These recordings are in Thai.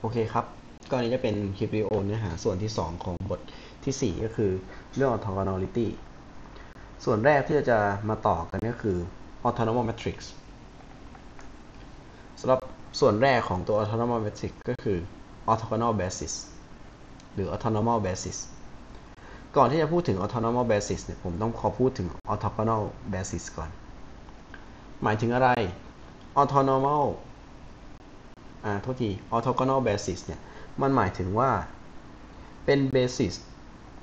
โอเคครับก็อันนี้จะเป็นคลิปวิดีโอเนื้อหาส่วนที่ 2 ของบทที่ 4 ก็คือเรื่อง orthogonality ส่วนแรกที่จะมาต่อกันก็คือ orthonormal matrix สำหรับส่วนแรกของตัว orthonormal matrix ก็คือ orthogonal basis หรือ orthonormal basis ก่อนที่จะพูดถึง orthonormal basis เนี่ยผมต้องขอพูดถึง orthogonal basis ก่อน หมายถึงอะไร orthonormal อ่าโทษที orthogonal basis เนี่ย มันหมายถึงว่าเป็น basis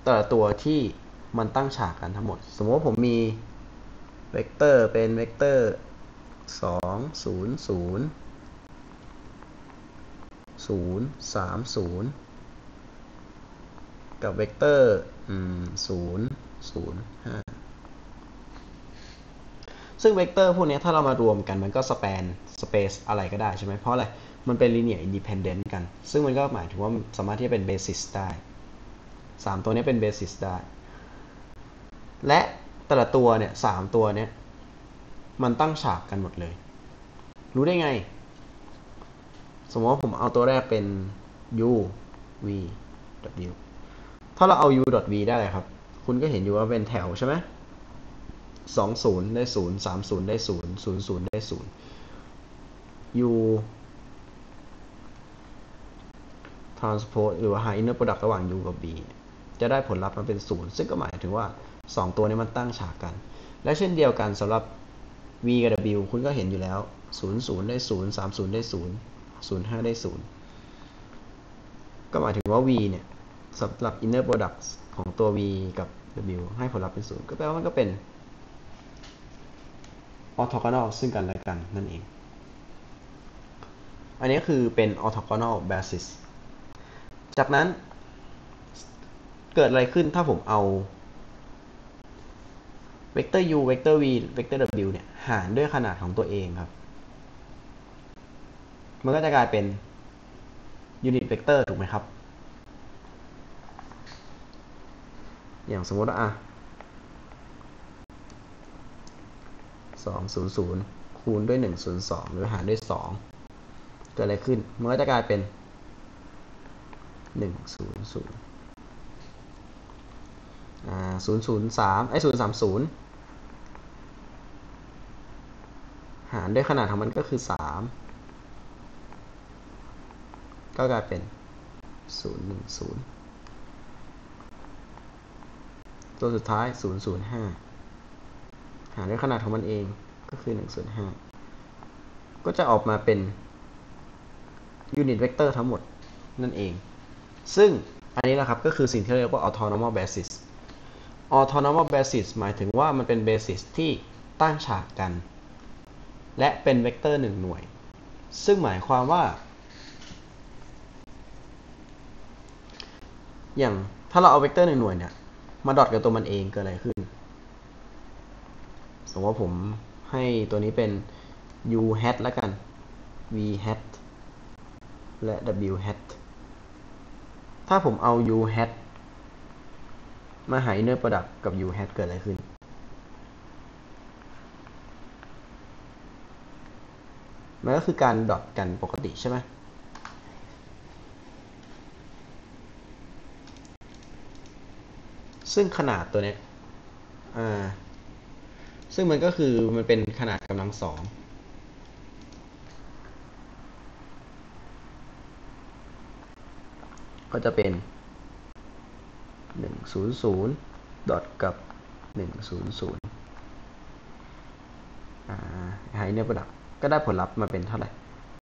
แต่ละตัวที่มันตั้งฉากกันทั้งหมด สมมติว่าผมมีเวกเตอร์เป็นเวกเตอร์2 0 0 0 3 0กับเวกเตอร์0 0 5ซึ่งเวกเตอร์พวกนี้ถ้าเรามารวมกันมันก็สเปนสเปซอะไรก็ได้ใช่ไหมเพราะอะไร มันเป็น linear independent กัน ซึ่งมันก็หมายถึงว่าสามารถที่จะเป็น basis ได้ 3 ตัวนี้เป็น basis ได้ และแต่ละตัวเนี่ยสตัวเนี่ยมันตั้งฉากกันหมดเลย รู้ได้ไง สมมติว่าผมเอาตัวแรกเป็น u v w ถ้าเราเอา u v ได้เลยครับ คุณก็เห็นอยู่ว่าเป็นแถวใช่ไหมสองศูนย์ได้ศูนย์สามศูนย์ได้ศูนย์ศูนย์ศูนย์ได้ศูนย์ u transpose หรือว่า high inner product ระหว่าง u กับ b จะได้ผลลัพธ์มาเป็นศูนย์ซึ่งก็หมายถึงว่า 2 ตัวนี้มันตั้งฉากกัน และเช่นเดียวกันสำหรับ v กับ w คุณก็เห็นอยู่แล้ว 0 0 ได้ 0 3 0 ได้ 0 0 5 ได้ 0 ก็หมายถึงว่า v เนี่ยสำหรับ inner product ของตัว v กับ w ให้ผลลัพธ์เป็น 0 ก็แปลว่ามันก็เป็น orthogonal ซึ่งกันและกันนั่นเอง อันนี้คือเป็น orthogonal basis จากนั้นเกิดอะไรขึ้นถ้าผมเอาเวกเตอร์ u เวกเตอร์ v เวกเตอร์ w เนี่ย หารด้วยขนาดของตัวเองครับ มันก็จะกลายเป็น unit vector ถูกไหมครับ อย่างสมมติว่าอะสองศูนย์ศูนย์คูณด้วยหนึ่งศูนย์สองหรือหารด้วยสองเกิดอะไรขึ้น มันก็จะกลายเป็น หนึ่งศูนย์ศูนย์อ่าศูนย์ศูนย์สามไอศูนย์สามศูนย์หารด้วยขนาดของมันก็คือสามก็กลายเป็นศูนย์หนึ่งศูนย์ตัวสุดท้ายศูนย์ศูนย์ห้าหารด้วยขนาดของมันเองก็คือ1ส่วน5ก็จะออกมาเป็นยูนิตเวกเตอร์ทั้งหมดนั่นเอง ซึ่งอันนี้นะครับก็คือสิ่งที่เรียกว่า autonomous basis autonomous basis หมายถึงว่ามันเป็น basis ที่ตั้งฉากกัน และเป็นเวกเตอร์1หน่วย ซึ่งหมายความว่า อย่างถ้าเราเอาเวกเตอร์1หน่วยเนี่ย มาดอทกับตัวมันเองเกิดอะไรขึ้น สมมติว่าผมให้ตัวนี้เป็น u hat แล้วกัน v hat และ w hat ถ้าผมเอา u hat มาหา inner product กับ u hat เกิดอะไรขึ้น มันก็คือการดอทกันปกติใช่ไหมซึ่งขนาดตัวนี้อ่า ซึ่งมันก็คือมันเป็นขนาดกำลังสอง ก็จะเป็น 100 dot กับ 100อ่า inner product ก็ได้ผลลัพธ์มาเป็นเท่าไหร่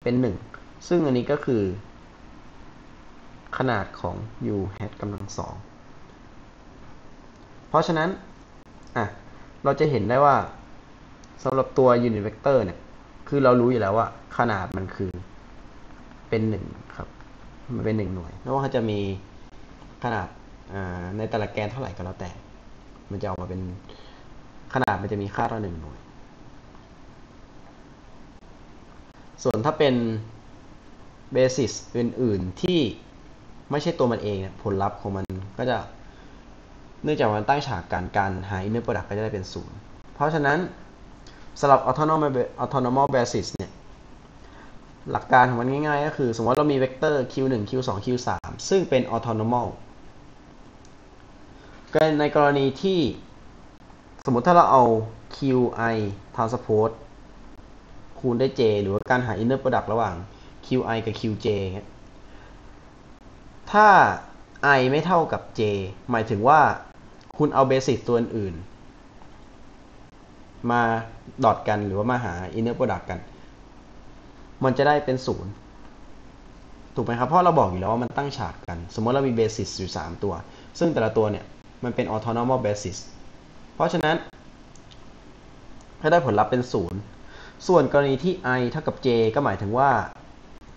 เป็น 1 ซึ่งอันนี้ก็คือ ขนาดของ u hat กำลังสองเพราะฉะนั้น อะ เราจะเห็นได้ว่าสำหรับตัว unit vector เนี่ย คือเรารู้อยู่แล้วว่า ขนาดมันคือเป็นหนึ่งครับ มันเป็นหนึ่งหน่วยไม่ว่าเขาจะมีขนาดในแต่ละแกนเท่าไหร่ก็แล้วแต่ มันจะออกมาเป็นขนาดมันจะมีค่าเท่าหนึ่งหน่วย ส่วนถ้าเป็นเบสิสอื่นๆที่ไม่ใช่ตัวมันเองผลลัพธ์ของมันก็จะเนื่องจากมันตั้งฉากการการหา inner product ก็จะได้เป็นศูนย์เพราะฉะนั้นสำหรับ autonomous autonomous basis เนี่ย หลักการของมันง่ายๆ ก็คือ สมมติเรามีเวกเตอร์ q1 q2 q3 ซึ่งเป็น orthonormal ในกรณีที่สมมติถ้าเราเอา qi transpose คูณด้วย j หรือว่าการหา inner product ระหว่าง qi กับ qj ถ้า i ไม่เท่ากับ j หมายถึงว่าคุณเอา basis ตัวอื่น มา dot กันหรือว่ามาหา inner product กัน มันจะได้เป็นศูนย์ถูกไหมครับ เพราะเราบอกอยู่แล้วว่ามันตั้งฉากกัน สมมติเรามี basis อยู่ 3 ตัว ซึ่งแต่ละตัวเนี่ย มันเป็น orthonormal basis เพราะฉะนั้นถ้าได้ผลลัพธ์เป็นศูนย์ส่วนกรณีที่ i เท่ากับ j ก็หมายถึงว่า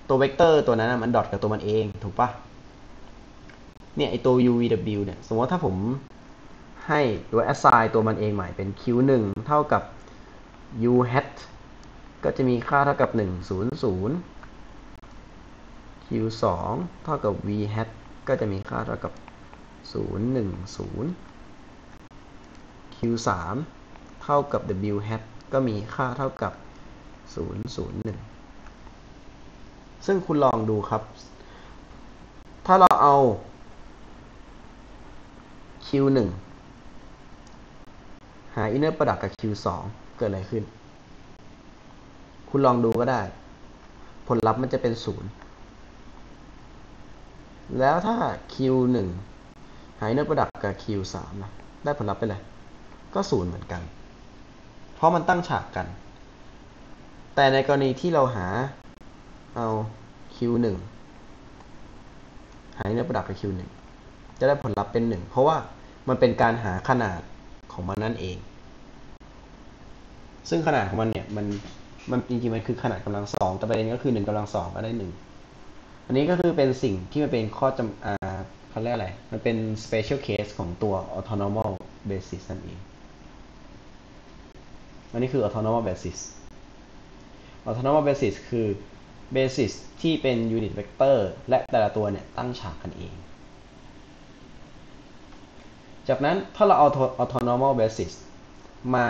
ตัวเวกเตอร์ตัวนั้นมัน dot กับตัวมันเอง ถูกปะเนี่ยไอตัว UVW เนี่ย สมมติถ้าผมให้โดย assign ตัวมันเองใหม่เป็น q1 เท่ากับ u hat ก็จะมีค่าเท่ากับ 1 0 0 q2 เท่ากับ v hat ก็จะมีค่าเท่ากับ 0 1 0 q3 เท่ากับ w hat ก็มีค่าเท่ากับ 0 0 1 ซึ่งคุณลองดูครับ ถ้าเราเอา q1 หา inner product กับ q2 เกิดอะไรขึ้น คุณลองดูก็ได้ ผลลัพธ์มันจะเป็น0แล้วถ้า q1 หา inner product กับ q3 นะได้ผลลัพธ์เป็นอะไรก็0เหมือนกัน เพราะมันตั้งฉากกัน แต่ในกรณีที่เราหาเอา q1 หา inner product กับ q1 จะได้ผลลัพธ์เป็น 1 เพราะว่ามันเป็นการหาขนาดของมันนั่นเอง ซึ่งขนาดของมันเนี่ยมัน มันจริงๆมันคือขนาดกำลังสองแต่ประเด็นก็คือ1กำลังสองก็ได้1อันนี้ก็คือเป็นสิ่งที่มันเป็นข้อจำอ่าเขาเรียกอะไร มันเป็น special case ของตัว autonomous basis นั่นเอง อันนี้คือ autonomous basis autonomous basis คือ basis ที่เป็น unit vector และแต่ละตัวเนี่ย ตั้งฉากกันเอง จากนั้นถ้าเราเอา autonomous basis มา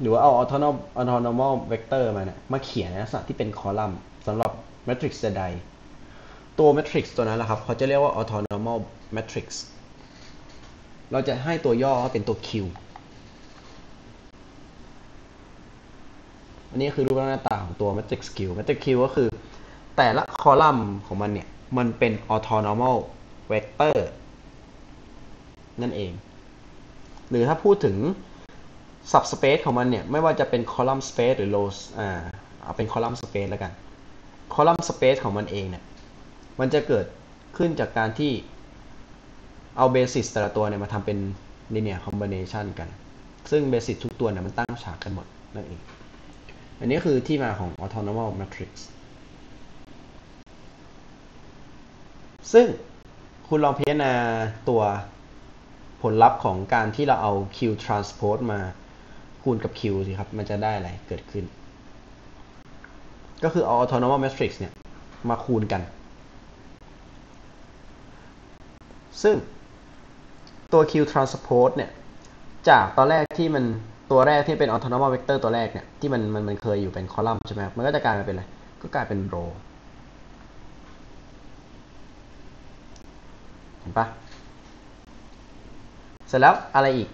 หรือว่าเอา autonomous autonomous vector มาเนี่ยมาเขียนในลักษณะที่เป็นคอลัมน์สำหรับ matrix ใดๆตัว matrix ตัวนั้นแหละครับ เขาจะเรียกว่า autonomous matrix เราจะให้ตัวย่อเป็นตัว Q อันนี้คือรูปร่างหน้าตาของตัว matrix Q matrix Q ก็คือ แต่ละคอลัมน์ของมันเนี่ย มันเป็น autonomous vector นั่นเอง หรือถ้าพูดถึง subspace ของมันเนี่ย ไม่ว่าจะเป็น column space หรือ row อ่าเอาเป็น column space แล้วกัน column space ของมันเองเนี่ย มันจะเกิดขึ้นจากการที่เอา basis แต่ละตัวเนี่ยมาทำเป็น linear combination กัน ซึ่ง basis ทุกตัวเนี่ยมันตั้งฉากกันหมดนั่นเอง อันนี้คือที่มาของ autonomous matrix ซึ่งคุณลองพิจารณาตัวผลลัพธ์ของการที่เราเอา q transpose มา คูณกับ q สิครับ มันจะได้อะไรเกิดขึ้น ก็คือเอา autonomous matrix เนี่ย มาคูณกัน ซึ่งตัว q transpose เนี่ย จากตอนแรกที่มันตัวแรกที่เป็น autonomous vector ตัวแรกเนี่ย ที่มันมันมันเคยอยู่เป็นคอลัมน์ใช่ไหมครับมันก็จะกลายมาเป็นอะไร ก็กลายเป็น row เห็นปะเสร็จแล้วอะไรอีก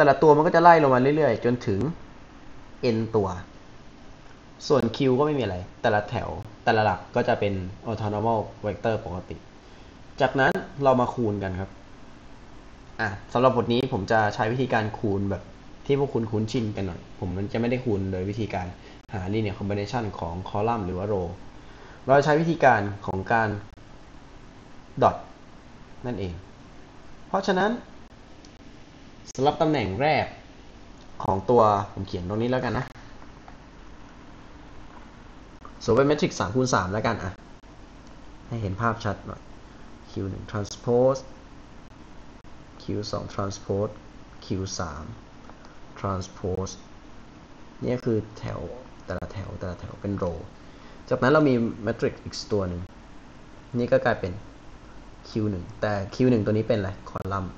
แต่ละตัวมันก็จะไล่ลงมาเรื่อยๆ จนถึง n ตัว ส่วน q ก็ไม่มีอะไร แต่ละแถวแต่ละหลักก็จะเป็น autonomous vector ปกติ จากนั้นเรามาคูณกันครับอะสำหรับบทนี้ผมจะใช้วิธีการคูณแบบที่พวกคุณคุ้นชินกันหน่อย ผมมันจะไม่ได้คูณโดยวิธีการหา linear combination ของคอลัมน์หรือว่า row เราใช้วิธีการของการ dot นั่นเอง เพราะฉะนั้น สำหรับตำแหน่งแรกของตัวผมเขียนตรงนี้แล้วกันนะสมมติเป็นเมทริกซ์3คูณ3แล้วกันอะ ให้เห็นภาพชัดหน่อย q1 transpose q2 transpose q3 transpose นี่คือแถวแต่ละแถวแต่ละแถวเป็นโรจากนั้นเรามีเมทริกซ์อีกตัวหนึ่ง นี่ก็กลายเป็น q1 แต่ q1 ตัวนี้เป็นอะไร คอลัมน์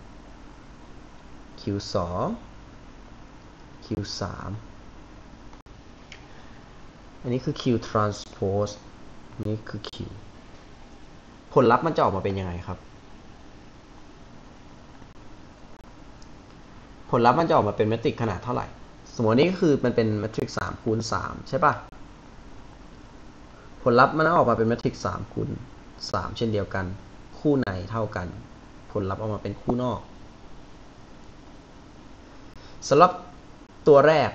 q2 q3 อันนี้คือ Q transpose นี่คือ Q ผลลัพธ์มันจะออกมาเป็นยังไงครับ ผลลัพธ์มันจะออกมาเป็นเมตริกขนาดเท่าไหร่ สมมตินี้ก็คือมันเป็นเมตริก3คูณ3ใช่ปะผลลัพธ์มันออกมาเป็นเมตริก3คูณ3เช่นเดียวกัน คู่ในเท่ากัน ผลลัพธ์ออกมาเป็นคู่นอก สำหรับตัวแรก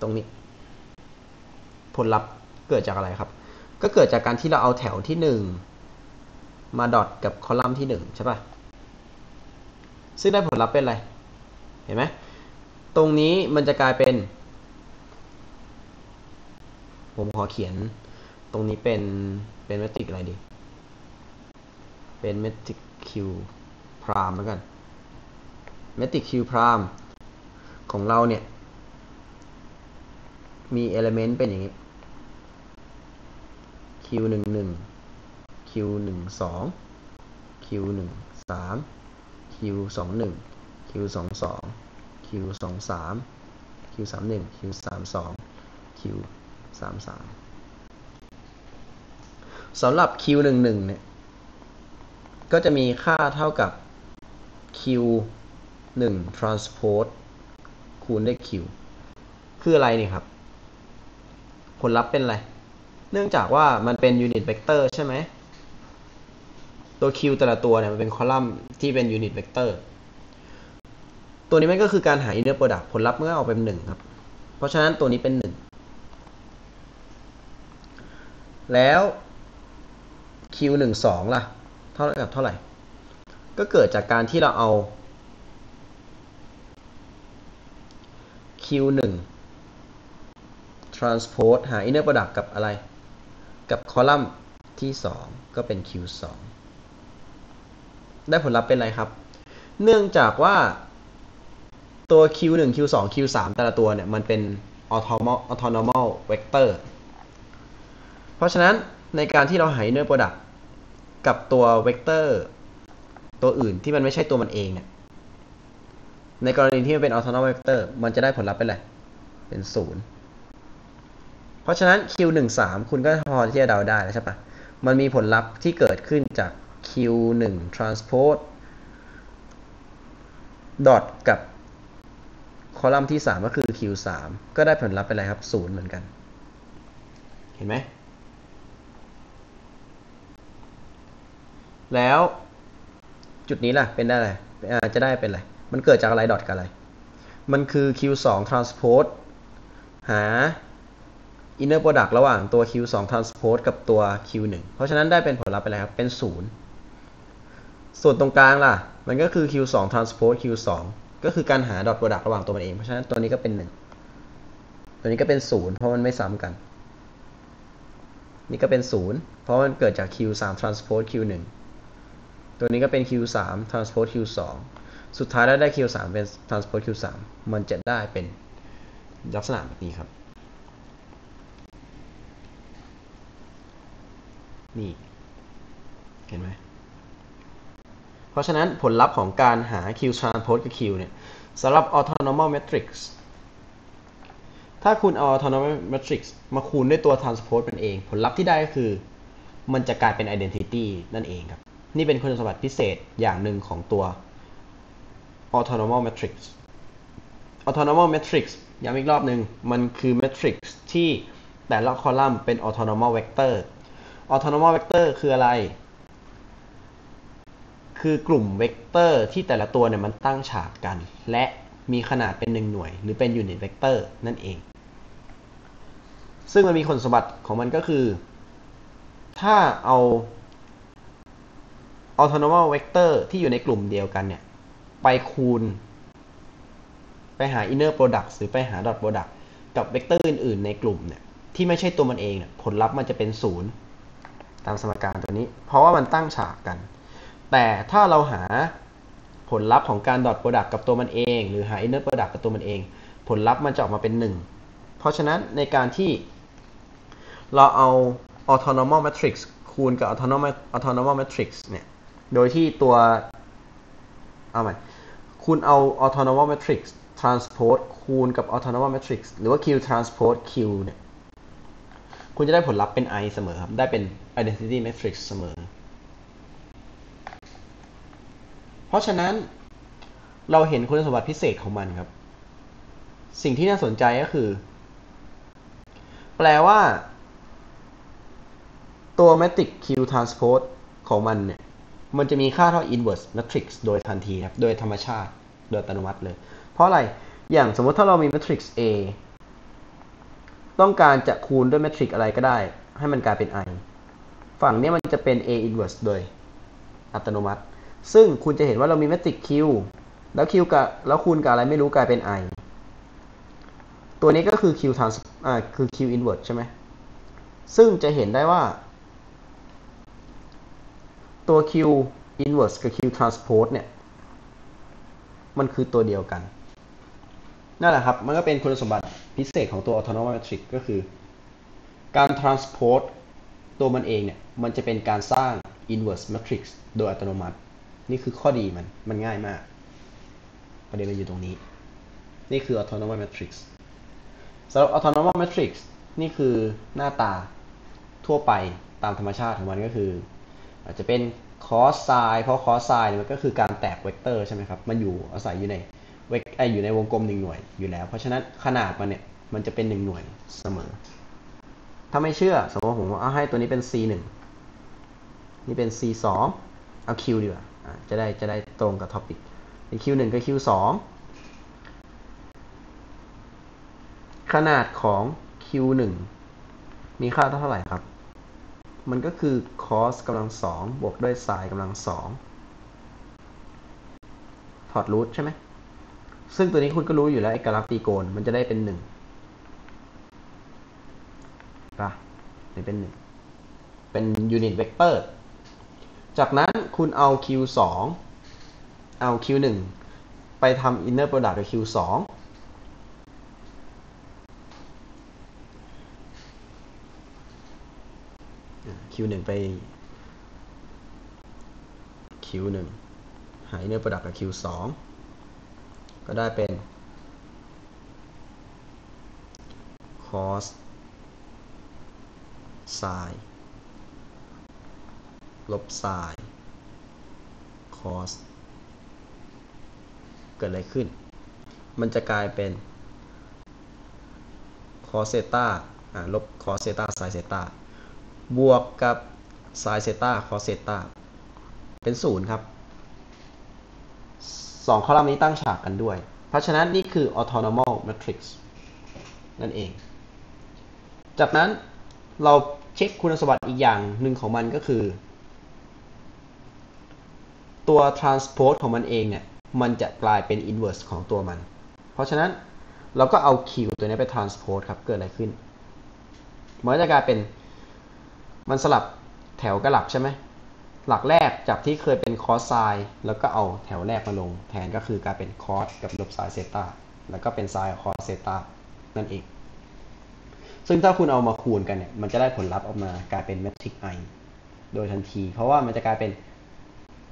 ตรงนี้ ผลลัพธ์เกิดจากอะไรครับ ก็เกิดจากการที่เราเอาแถวที่ 1 มาดอทกับคอลัมน์ที่ 1 ใช่ปะซึ่งได้ผลลัพธ์เป็นอะไร เห็นไหมตรงนี้มันจะกลายเป็น ผมขอเขียนตรงนี้เป็นเป็นเมตริกอะไรดี เป็นเมตริกคิวพรามแล้วกันเมตริกคิวพราม ของเราเนี่ย มีเอลเมนต์เป็นอย่างนี้ q 1 1 q 1 2 q 1 3 q 2 1 q 2 2 q 2 3 q 3 1 q 3 2 q 3 3สำหรับ q 1 1เนี่ย ก็จะมีค่าเท่ากับ q 1 transpose คูณด้วย q คืออะไรนี่ครับ ผลลัพธ์เป็นอะไร เนื่องจากว่ามันเป็น unit vector ใช่ไหม ตัว q แต่ละตัวเนี่ยมันเป็นคอลัมน์ที่เป็น unit vector ตัวนี้มันก็คือการหา inner product ผลลัพธ์เมื่อออกเป็น1ครับ เพราะฉะนั้นตัวนี้เป็น1แล้ว q 1 2ล่ะ เท่ากับเท่าไหร่ ก็เกิดจากการที่เราเอา q1 transpose หา inner product กับอะไร กับคอลัมน์ที่ 2 ก็เป็น q2 ได้ผลลัพธ์เป็นอะไรครับ เนื่องจากว่าตัว q1 q2 q3 แต่ละตัวเนี่ย มันเป็น automal autonomous vector เพราะฉะนั้นในการที่เราหา inner product กับตัว vector ตัวอื่นที่มันไม่ใช่ตัวมันเองเนี่ย ในกรณีที่มันเป็น autonomous vector มันจะได้ผลลัพธ์เป็นอะไรเป็น0เพราะฉะนั้น q 1 3 คุณก็พอที่จะเดาได้แล้วใช่ปะมันมีผลลัพธ์ที่เกิดขึ้นจาก q 1 transpose ดอทกับคอลัมน์ที่ 3 ก็คือ q 3 ก็ได้ผลลัพธ์เป็นอะไรครับ0เหมือนกัน เห็นไหม แล้วจุดนี้ล่ะเป็นได้อะไรจะได้เป็นอะไร มันเกิดจากอะไรดอทกับอะไร มันคือ q2 transpose หา inner product ระหว่างตัว q2 transpose กับตัว q1 เพราะฉะนั้นได้เป็นผลลัพธ์ไปเลยครับ เป็น 0 ส่วนตรงกลางล่ะ มันก็คือ q2 transpose q2 ก็คือการหา dot product ระหว่างตัวมันเอง เพราะฉะนั้นตัวนี้ก็เป็น 1 ตัวนี้ก็เป็น 0 เพราะมันไม่ซ้ำกัน นี่ก็เป็น 0 เพราะมันเกิดจาก q3 transpose q1 ตัวนี้ก็เป็น q3 transpose q2 สุดท้ายแล้วได้ Q3 เป็น transpose Q3 มันจะได้เป็นลักษณะแบบนี้ครับ นี่ เห็นไหม เพราะฉะนั้นผลลัพธ์ของการหา Q transpose กับ Q เนี่ยสำหรับ autonomous matrix ถ้าคุณเอา autonomous matrix มาคูณด้วยตัว transpose เป็นเอง ผลลัพธ์ที่ได้ก็คือมันจะกลายเป็น identity นั่นเองครับ นี่เป็นคุณสมบัติพิเศษอย่างหนึ่งของตัว autonomous matrix autonomous matrix ย้ำอีกรอบหนึ่งมันคือ matrix ที่แต่ละคอลัมน์เป็น autonomous vector autonomous vector คืออะไร คือกลุ่มเวกเตอร์ที่แต่ละตัวเนี่ยมันตั้งฉากกัน และมีขนาดเป็นหนึ่งหน่วย หรือเป็น unit vector นั่นเอง ซึ่งมันมีคุณสมบัติของมันก็คือ ถ้าเอา orthonormal vector ที่อยู่ในกลุ่มเดียวกันเนี่ย ไปคูณ ไปหา inner product หรือไปหา dot product กับเวกเตอร์อื่น ๆ ในกลุ่มเนี่ยที่ไม่ใช่ตัวมันเองเนี่ยผลลัพธ์มันจะเป็นศูนย์ตามสมการตัวนี้ เพราะว่ามันตั้งฉากกัน แต่ถ้าเราหาผลลัพธ์ของการ dot product กับตัวมันเอง หรือหา inner product กับตัวมันเอง ผลลัพธ์มันจะออกมาเป็น 1 เพราะฉะนั้นในการที่เราเอา autonomous matrix คูณกับ autonomous autonomous matrix เนี่ย โดยที่ตัว เอาใหม่คุณเอา autonomous matrix transpose คูณกับ autonomous matrix หรือว่า q transpose q เนี่ย คุณจะได้ผลลัพธ์เป็น i เสมอครับ ได้เป็น identity matrix เสมอ เพราะฉะนั้นเราเห็นคุณสมบัติพิเศษของมันครับ สิ่งที่น่าสนใจก็คือ แปลว่า ตัว matrix q transpose ของมันเนี่ย มันจะมีค่าเท่า inverse matrix โดยทันทีครับ โดยธรรมชาติ โดยอัตโนมัติเลย เพราะอะไร อย่างสมมติถ้าเรามี matrix A ต้องการจะคูณด้วย matrix อะไรก็ได้ ให้มันกลายเป็น i ฝั่งนี้มันจะเป็น A inverse โดยอัตโนมัติ ซึ่งคุณจะเห็นว่าเรามี matrix Q แล้ว Q กับแล้วคูณกับอะไรไม่รู้กลายเป็น i ตัวนี้ก็คือ Q trans อ่าคือ Q inverse ใช่ไหมซึ่งจะเห็นได้ว่า ตัว Q inverse กับ Q transpose เนี่ย มันคือตัวเดียวกัน นั่นแหละครับ มันก็เป็นคุณสมบัติพิเศษของตัว autonomous matrix ก็คือ การ transpose ตัวมันเองเนี่ย มันจะเป็นการสร้าง inverse matrix โดยอัตโนมัติ นี่คือข้อดีมัน มันง่ายมาก ประเด็นมันอยู่ตรงนี้ นี่คือ autonomous matrix สำหรับ autonomous matrix นี่คือหน้าตาทั่วไปตามธรรมชาติของมันก็คือ อาจจะเป็น cos sin เพราะ cos sin มันก็คือการแตกเวกเตอร์ใช่ไหมครับ มันอยู่อาศัยอยู่ในเวกไออยู่ในวงกลมหนึ่งหน่วยอยู่แล้ว เพราะฉะนั้นขนาดมันเนี่ยมันจะเป็นหนึ่งหน่วยเสมอ ถ้าไม่เชื่อสมมติผมเอาให้ตัวนี้เป็น c 1นี่เป็น c 2เอา q ดีกว่าจะได้จะได้ตรงกับท็อปิกเป็น q 1กับ q 2ขนาดของ q 1มีค่าเท่าไหร่ครับ มันก็คือ cos กำลังสองบวกด้วย sin กำลังสองถอดรูทใช่ไหม ซึ่งตัวนี้คุณก็รู้อยู่แล้วไอ้กราฟตีโกนมันจะได้เป็นหนึ่งป่ะนี่เป็นหนึ่งเป็นยูนิตเวกเตอร์ จากนั้นคุณเอา q 2เอา q 1ไปทำ inner product กับ q 2 Q1 ไป Q1 หา inner product กับ Q2 ก็ได้เป็น cos sin ลบ sin cos เกิดอะไรขึ้น มันจะกลายเป็น cos เซตาลบ cos เซตา sin เซตา บวกกับ sin เซตา cos เซตาเป็นศูนย์ครับสองคอลัมน์นี้ตั้งฉากกันด้วย เพราะฉะนั้นนี่คือ autonomous matrix นั่นเอง จากนั้นเราเช็คคุณสมบัติอีกอย่างหนึ่งของมันก็คือ ตัว transpose ของมันเองเนี่ย มันจะกลายเป็น inverse ของตัวมัน เพราะฉะนั้นเราก็เอา q ตัวนี้ไป transpose ครับ เกิดอะไรขึ้น มันจะกลายเป็น มันสลับแถวกับหลักใช่ไหมหลักแรกจากที่เคยเป็น cos ไซแล้วก็เอาแถวแรกมาลง แทนก็คือกลายเป็น cos กับลบไซเซตาแล้วก็เป็นไซกับ cos เซตานั่นเอง ซึ่งถ้าคุณเอามาคูณกันเนี่ย มันจะได้ผลลัพธ์ออกมากลายเป็น matrix i โดยทันที เพราะว่ามันจะกลายเป็น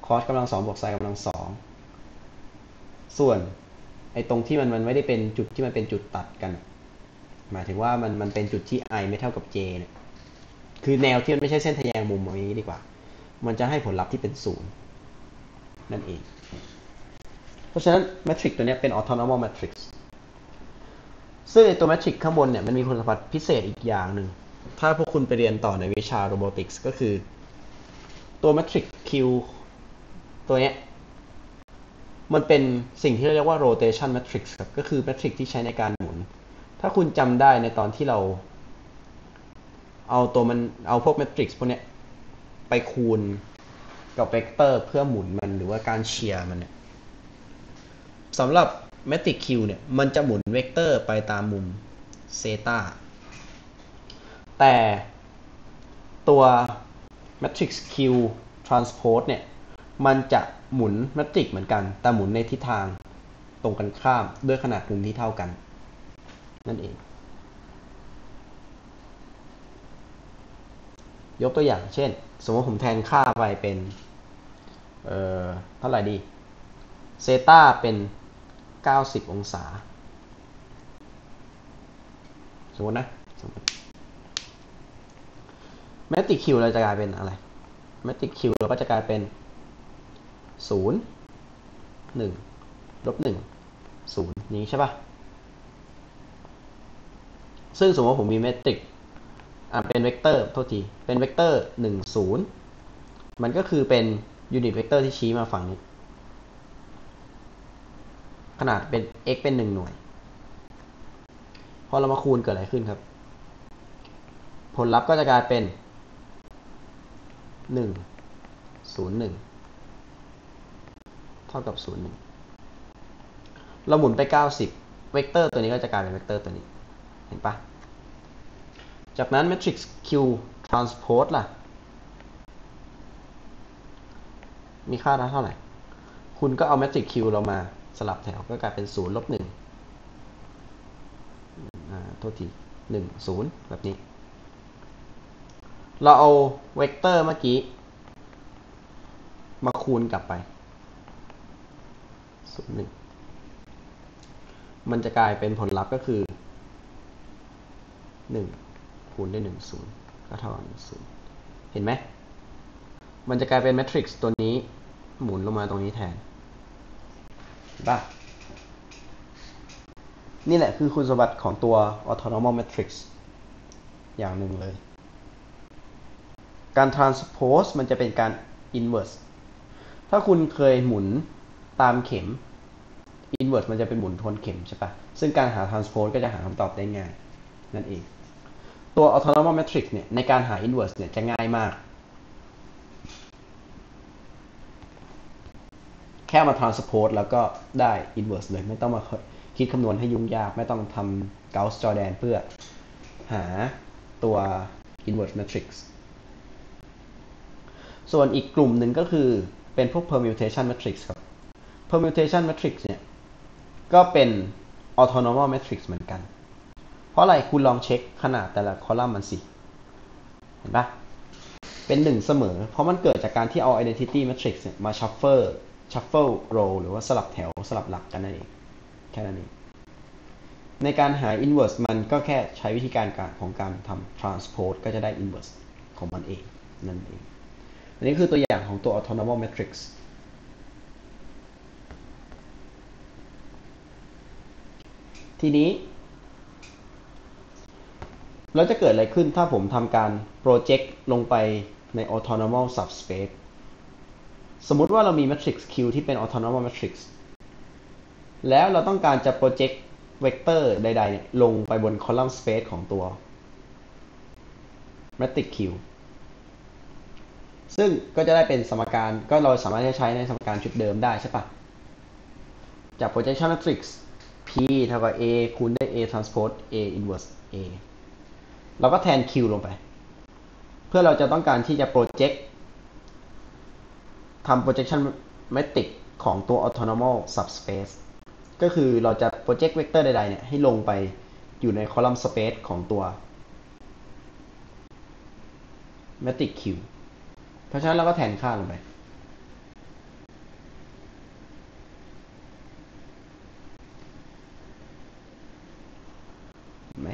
cos กำลังสองบวกไซน์กำลังสองส่วนไอ้ตรงที่มันมันไม่ได้เป็นจุดที่มันเป็นจุดตัดกัน หมายถึงว่ามันมันเป็นจุดที่ i ไม่เท่ากับ j เนี่ย คือแนวที่มันไม่ใช่เส้นทะแยงมุมอย่างนี้ดีกว่า มันจะให้ผลลัพธ์ที่เป็นศูนย์นั่นเอง เพราะฉะนั้นแมทริกตัวนี้เป็น autonomous matrix ซึ่งตัวแมทริกข้างบนเนี่ยมันมีคุณสมบัติพิเศษอีกอย่างหนึ่ง ถ้าพวกคุณไปเรียนต่อในวิชา robotics ก็คือ ตัว matrix Q ตัวนี้มันเป็นสิ่งที่เรียกว่า rotation matrix ครับ ก็คือ matrix ที่ใช้ในการหมุน ถ้าคุณจำได้ในตอนที่เรา เอาตัวมันเอาพวก matrix พวกนี้ไปคูณกับเวกเตอร์เพื่อหมุนมันหรือว่าการ shear มันเนี่ยสำหรับ matrix Q เนี่ยมันจะหมุนเวกเตอร์ไปตามมุม thetaแต่ตัว matrix Q transpose เนี่ย มันจะหมุนแมทริกเหมือนกัน แต่หมุนในทิศทางตรงกันข้ามด้วยขนาดมุมที่เท่ากัน นั่นเอง ยกตัวอย่างเช่น สมมติผมแทนค่าไปเป็น เอ่อ เท่าไหร่ดี เซตาเป็น 90 องศา สมมตินะสมมติ matrix q เราจะกลายเป็นอะไร matrix q เราก็จะกลายเป็นศูนย์หนึ่งลบหนึ่งศูนย์นี้ใช่ปะซึ่งสมมติว่าผมมี matrix อ่าเป็นเวกเตอร์โทษที เป็นเวกเตอร์หนึ่งศูนย์มันก็คือเป็น unit vector ที่ชี้มาฝั่งนี้ ขนาดเป็น x เป็นหนึ่งหน่วย พอเรามาคูณเกิดอะไรขึ้นครับ ผลลัพธ์ก็จะกลายเป็นหนึ่งศูนย์หนึ่งเท่ากับศูนย์หนึ่งเราหมุนไป90เวกเตอร์ตัวนี้ก็จะกลายเป็นเวกเตอร์ตัวนี้ เห็นปะ จากนั้น matrix Q transpose ล่ะ มีค่าเท่าไหร่ คุณก็เอา matrix Q เรามาสลับแถวก็กลายเป็น0ลบ1อ่าโทษที1 0 แบบนี้ เราเอาเวกเตอร์เมื่อกี้ มาคูณกลับไป0 1มันจะกลายเป็นผลลัพธ์ก็คือ 1 คูณด้วย1 0ก็เท่ากับ1 0เห็นไหม มันจะกลายเป็นแมทริกซ์ตัวนี้หมุนลงมาตรงนี้แทนป่ะนี่แหละคือคุณสมบัติของตัว autonomous matrix อย่างหนึ่งเลย การ transpose มันจะเป็นการ inverse ถ้าคุณเคยหมุนตามเข็ม inverse มันจะเป็นหมุนทวนเข็มใช่ปะซึ่งการหา transpose ก็จะหาคำตอบได้ง่าย นั่นเอง ตัว autonomous matrix เนี่ยในการหา inverse เนี่ยจะง่ายมาก แค่มา transpose แล้วก็ได้ inverse เลย ไม่ต้องมาคิดคำนวณให้ยุ่งยาก ไม่ต้องทำ Gauss Jordan เพื่อหาตัว inverse matrix ส่วนอีกกลุ่มหนึ่งก็คือเป็นพวก permutation matrix ครับ permutation matrix เนี่ย ก็เป็น autonomous matrix เหมือนกัน เพราะอะไรคุณลองเช็คขนาดแต่ละคอลัมน์มันสิเห็นปะเป็นหนึ่งเสมอ เพราะมันเกิดจากการที่เอา identity matrix เนี่ยมา shuffle shuffle row หรือว่าสลับแถวสลับหลักกันนั่นเองแค่นั้นเองในการหา inverse มันก็แค่ใช้วิธีการของการทำ transpose ก็จะได้ inverse ของมันเองนั่นเอง อันนี้คือตัวอย่างของตัว autonomous matrix ทีนี้ แล้วจะเกิดอะไรขึ้นถ้าผมทำการโปรเจกต์ลงไปใน autonomous subspace สมมุติว่าเรามี matrix Q ที่เป็น orthonormal matrix แล้วเราต้องการจะ project เวกเตอร์ใดๆ ลงไปบน column space ของตัว matrix Q ซึ่งก็จะได้เป็นสมการก็เราสามารถจะใช้ในสมการชุดเดิมได้ใช่ปะจาก projection matrix P เท่ากับ A คูณด้วย A transpose A inverse A เราก็แทน Q ลงไป เพื่อเราจะต้องการที่จะโปรเจกต์ทำ projection metric ของตัว autonomous subspace ก็คือเราจะโปรเจกต์เวกเตอร์ใดๆเนี่ยให้ลงไปอยู่ใน column space ของตัว metric Q เพราะฉะนั้นเราก็แทนค่าลงไปไหม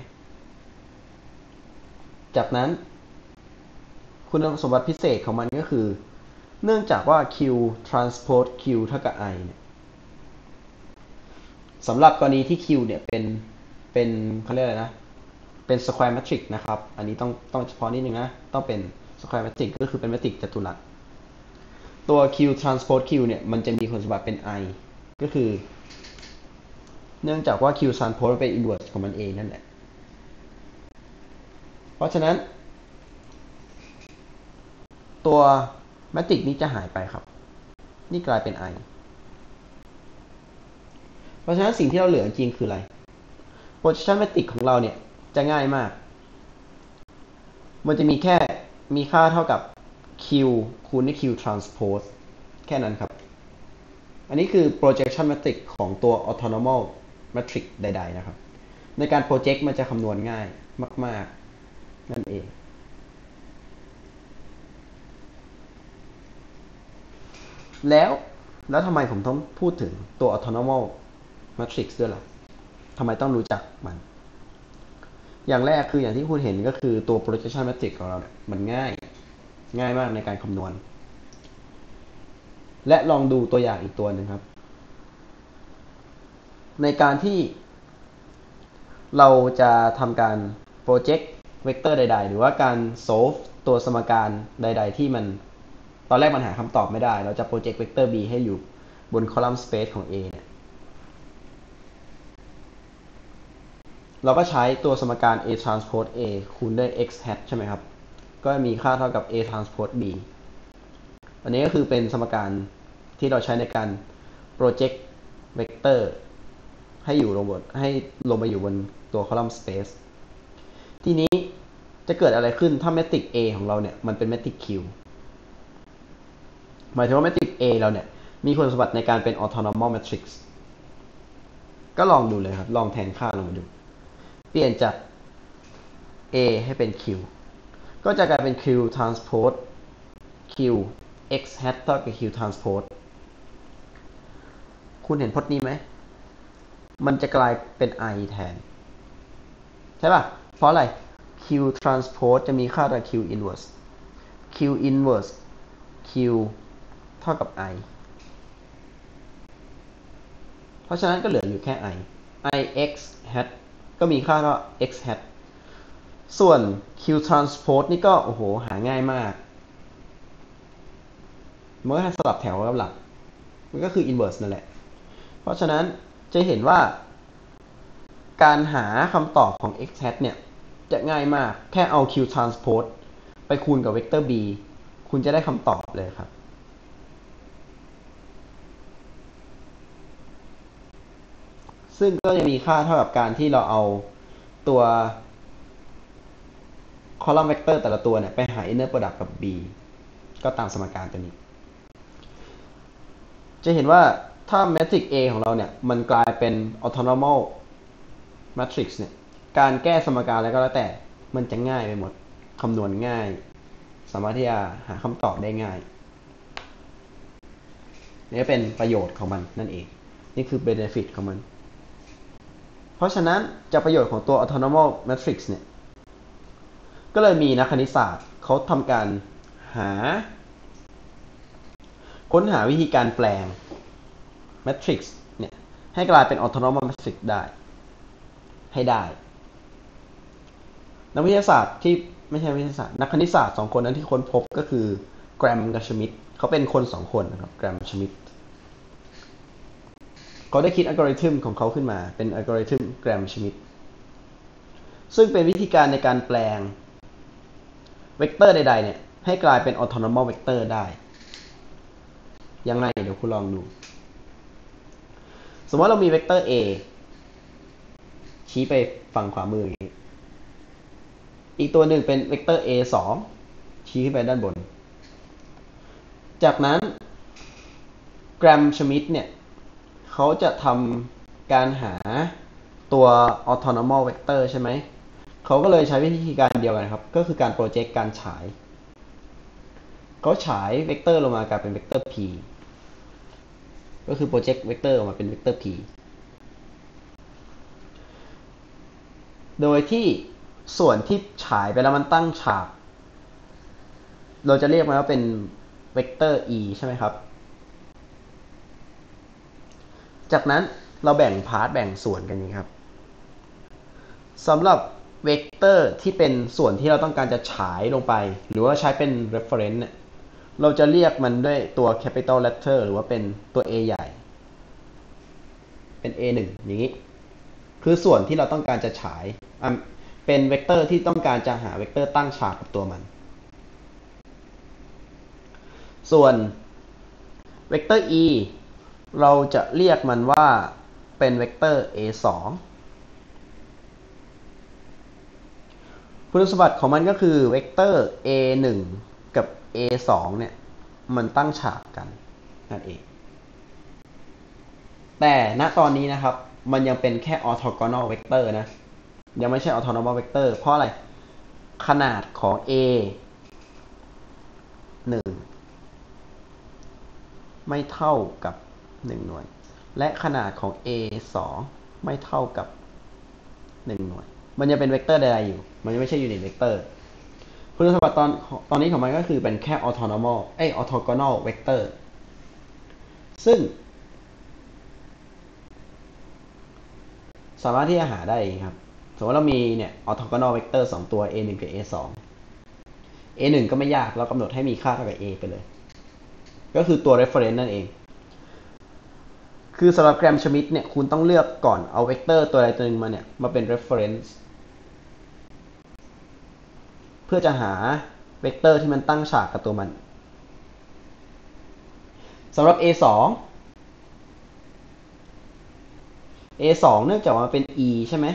จากนั้น คุณสมบัติพิเศษของมันก็คือ เนื่องจากว่า q transpose q เท่ากับ i เนี่ยสำหรับกรณีที่ q เนี่ยเป็นเป็นเขาเรียกอะไรนะ เป็น square matrix นะครับ อันนี้ต้องต้องเฉพาะนิดนึงนะ ต้องเป็น square matrix ก็คือเป็น matrix จัตุรัส ตัว q transpose q เนี่ย มันจะมีคุณสมบัติเป็น i ก็คือ เนื่องจากว่า q transpose เป็น inverse ของมันเองนั่นแหละ เพราะฉะนั้น ตัวแมทริกนี้จะหายไปครับ นี่กลายเป็น i เพราะฉะนั้นสิ่งที่เราเหลือจริงคืออะไร projection matrix ของเราเนี่ยจะง่ายมาก มันจะมีแค่มีค่าเท่ากับ q คูณด้วย q transpose แค่นั้นครับ อันนี้คือ projection matrix ของตัว autonomous matrix ใด ๆ นะครับ ในการ project มันจะคำนวณง่ายมาก ๆ นั่นเอง แล้วแล้วทำไมผมต้องพูดถึงตัว autonomous matrix ด้วยล่ะทำไมต้องรู้จักมัน อย่างแรกคืออย่างที่คุณเห็นก็คือตัว projection matrix ของเราเนี่ยมันง่าย ง่ายมากในการคำนวณ และลองดูตัวอย่างอีกตัวหนึ่งครับ ในการที่เราจะทำการ project เวกเตอร์ใด ๆ หรือว่าการ solve ตัวสมการใด ๆ ที่มันตอนแรกมันหาคำตอบไม่ได้ เราจะ project เวกเตอร์ b ให้อยู่บน column space ของ a เนี่ยเราก็ใช้ตัวสมการ a transpose a คูณด้วย x hat ใช่ไหมครับ ก็มีค่าเท่ากับ a transpose b อันนี้ก็คือเป็นสมการที่เราใช้ในการ project เวกเตอร์ให้อยู่ลงบนให้ลงมาอยู่บนตัว column space ทีนี้จะเกิดอะไรขึ้นถ้า matrix A ของเราเนี่ยมันเป็น matrix Q หมายถึงว่า matrix A เราเนี่ยมีคุณสมบัติในการเป็น orthonormal matrix ก็ลองดูเลยครับ ลองแทนค่าลงมาดู เปลี่ยนจาก A ให้เป็น Q ก็จะกลายเป็น Q transpose Q x hat เท่ากับ Q transpose คุณเห็นพจน์นี้ไหม มันจะกลายเป็น I แทน ใช่ป่ะ เพราะอะไร Q transpose จะมีค่าเท่า Q inverse Q inverse Q เท่ากับ I เพราะฉะนั้นก็เหลืออยู่แค่ I I x hat ก็มีค่าเท่า x hat ส่วน Q transpose นี่ก็ โอ้โห หาง่ายมากเมื่อให้สลับแถวกับหลัก มันก็คือ inverse นั่นแหละ เพราะฉะนั้นจะเห็นว่าการหาคำตอบของ x hat เนี่ย จะง่ายมาก แค่เอา q transpose ไปคูณกับเวกเตอร์ b คุณจะได้คำตอบเลยครับ ซึ่งก็จะมีค่าเท่ากับการที่เราเอาตัวคอลัมน์เวกเตอร์แต่ละตัวเนี่ยไปหา inner product กับ b ก็ตามสมการตัวนี้ จะเห็นว่าถ้า matrix A ของเราเนี่ย มันกลายเป็น orthonormal matrix เนี่ย การแก้สมการอะไรก็แล้วแต่มันจะง่ายไปหมดคำนวณง่าย สามารถที่จะหาคำตอบได้ง่ายนี่เป็นประโยชน์ของมันนั่นเอง นี่คือ benefit ของมัน เพราะฉะนั้นจากประโยชน์ของตัว orthonormal matrix เนี่ย ก็เลยมีนักคณิตศาสตร์เขาทำการหา ค้นหาวิธีการแปลง matrix เนี่ย ให้กลายเป็น orthonormal matrix ได้ ให้ได้ นักวิทยาศาสตร์ที่ไม่ใช่วิทยาศาสตร์นักคณิตศาสตร์สองคนนั้นที่ค้นพบก็คือ Gram กับ Schmidt เขาเป็นคนสองคนนะครับ Gram-Schmidt เขาได้คิดอัลกอริทึมของเขาขึ้นมาเป็นอัลกอริทึม Gram-Schmidt ซึ่งเป็นวิธีการในการแปลงเวกเตอร์ใดๆเนี่ยให้กลายเป็น orthonormal vector ได้ ยังไงเดี๋ยวคุณลองดู สมมติเรามีเวกเตอร์ a ชี้ไปฝั่งขวามืออย่างนี้ อีกตัวหนึ่งเป็นเวกเตอร์ a 2ชี้ขึ้นไปด้านบน จากนั้น Gram-Schmidt เนี่ยเขาจะทำการหาตัว orthonormal vector ใช่ไหม เขาก็เลยใช้วิธีการเดียวกันครับ ก็คือการ project การฉาย เขาฉายเวกเตอร์ลงมากลายเป็นเวกเตอร์ p ก็คือ project เวกเตอร์ออกมาเป็นเวกเตอร์ p โดยที่ ส่วนที่ฉายไปแล้วมันตั้งฉาก เราจะเรียกมันว่าเป็นเวกเตอร์ e ใช่ไหมครับ จากนั้นเราแบ่ง part แบ่งส่วนกันนี้ครับสำหรับเวกเตอร์ที่เป็นส่วนที่เราต้องการจะฉายลงไป หรือว่าใช้เป็น reference เนี่ยเราจะเรียกมันด้วยตัว capital letter หรือว่าเป็นตัว A ใหญ่ เป็น A1 อย่างนี้ คือส่วนที่เราต้องการจะฉาย เป็นเวกเตอร์ที่ต้องการจะหาเวกเตอร์ตั้งฉากกับตัวมัน ส่วนเวกเตอร์ e เราจะเรียกมันว่าเป็นเวกเตอร์ a2 คุณสมบัติของมันก็คือเวกเตอร์ a1 กับ a2 เนี่ย มันตั้งฉากกันนั่นเอง แต่ณตอนนี้นะครับ มันยังเป็นแค่ orthogonal vector นะ ยังไม่ใช่ orthonormal vector เพราะอะไร ขนาดของ a 1 ไม่เท่ากับ 1 หน่วย และขนาดของ a 2 ไม่เท่ากับ 1 หน่วย มันจะเป็นเวกเตอร์ใดๆอยู่ มันไม่ใช่ unit vector คุณสมบัติตอนตอนนี้ของมันก็คือเป็นแค่ orthonormal เอ้ orthogonal vector ซึ่ง สามารถที่จะหาได้ครับ สมมติเรามีเนี่ย orthogonal vector สองตัว a 1กับ a 2 a 1ก็ไม่ยากเรากำหนดให้มีค่าเท่ากับ a ไปเลย ก็คือตัว reference นั่นเอง คือสำหรับ Gram-Schmidt เนี่ยคุณต้องเลือกก่อนเอาเวกเตอร์ตัวใดตัวหนึ่งมาเนี่ยมาเป็น reference เพื่อจะหาเวกเตอร์ที่มันตั้งฉากกับตัวมันสำหรับ a 2 a 2เนื่องจากว่ามันเป็น e ใช่ไหม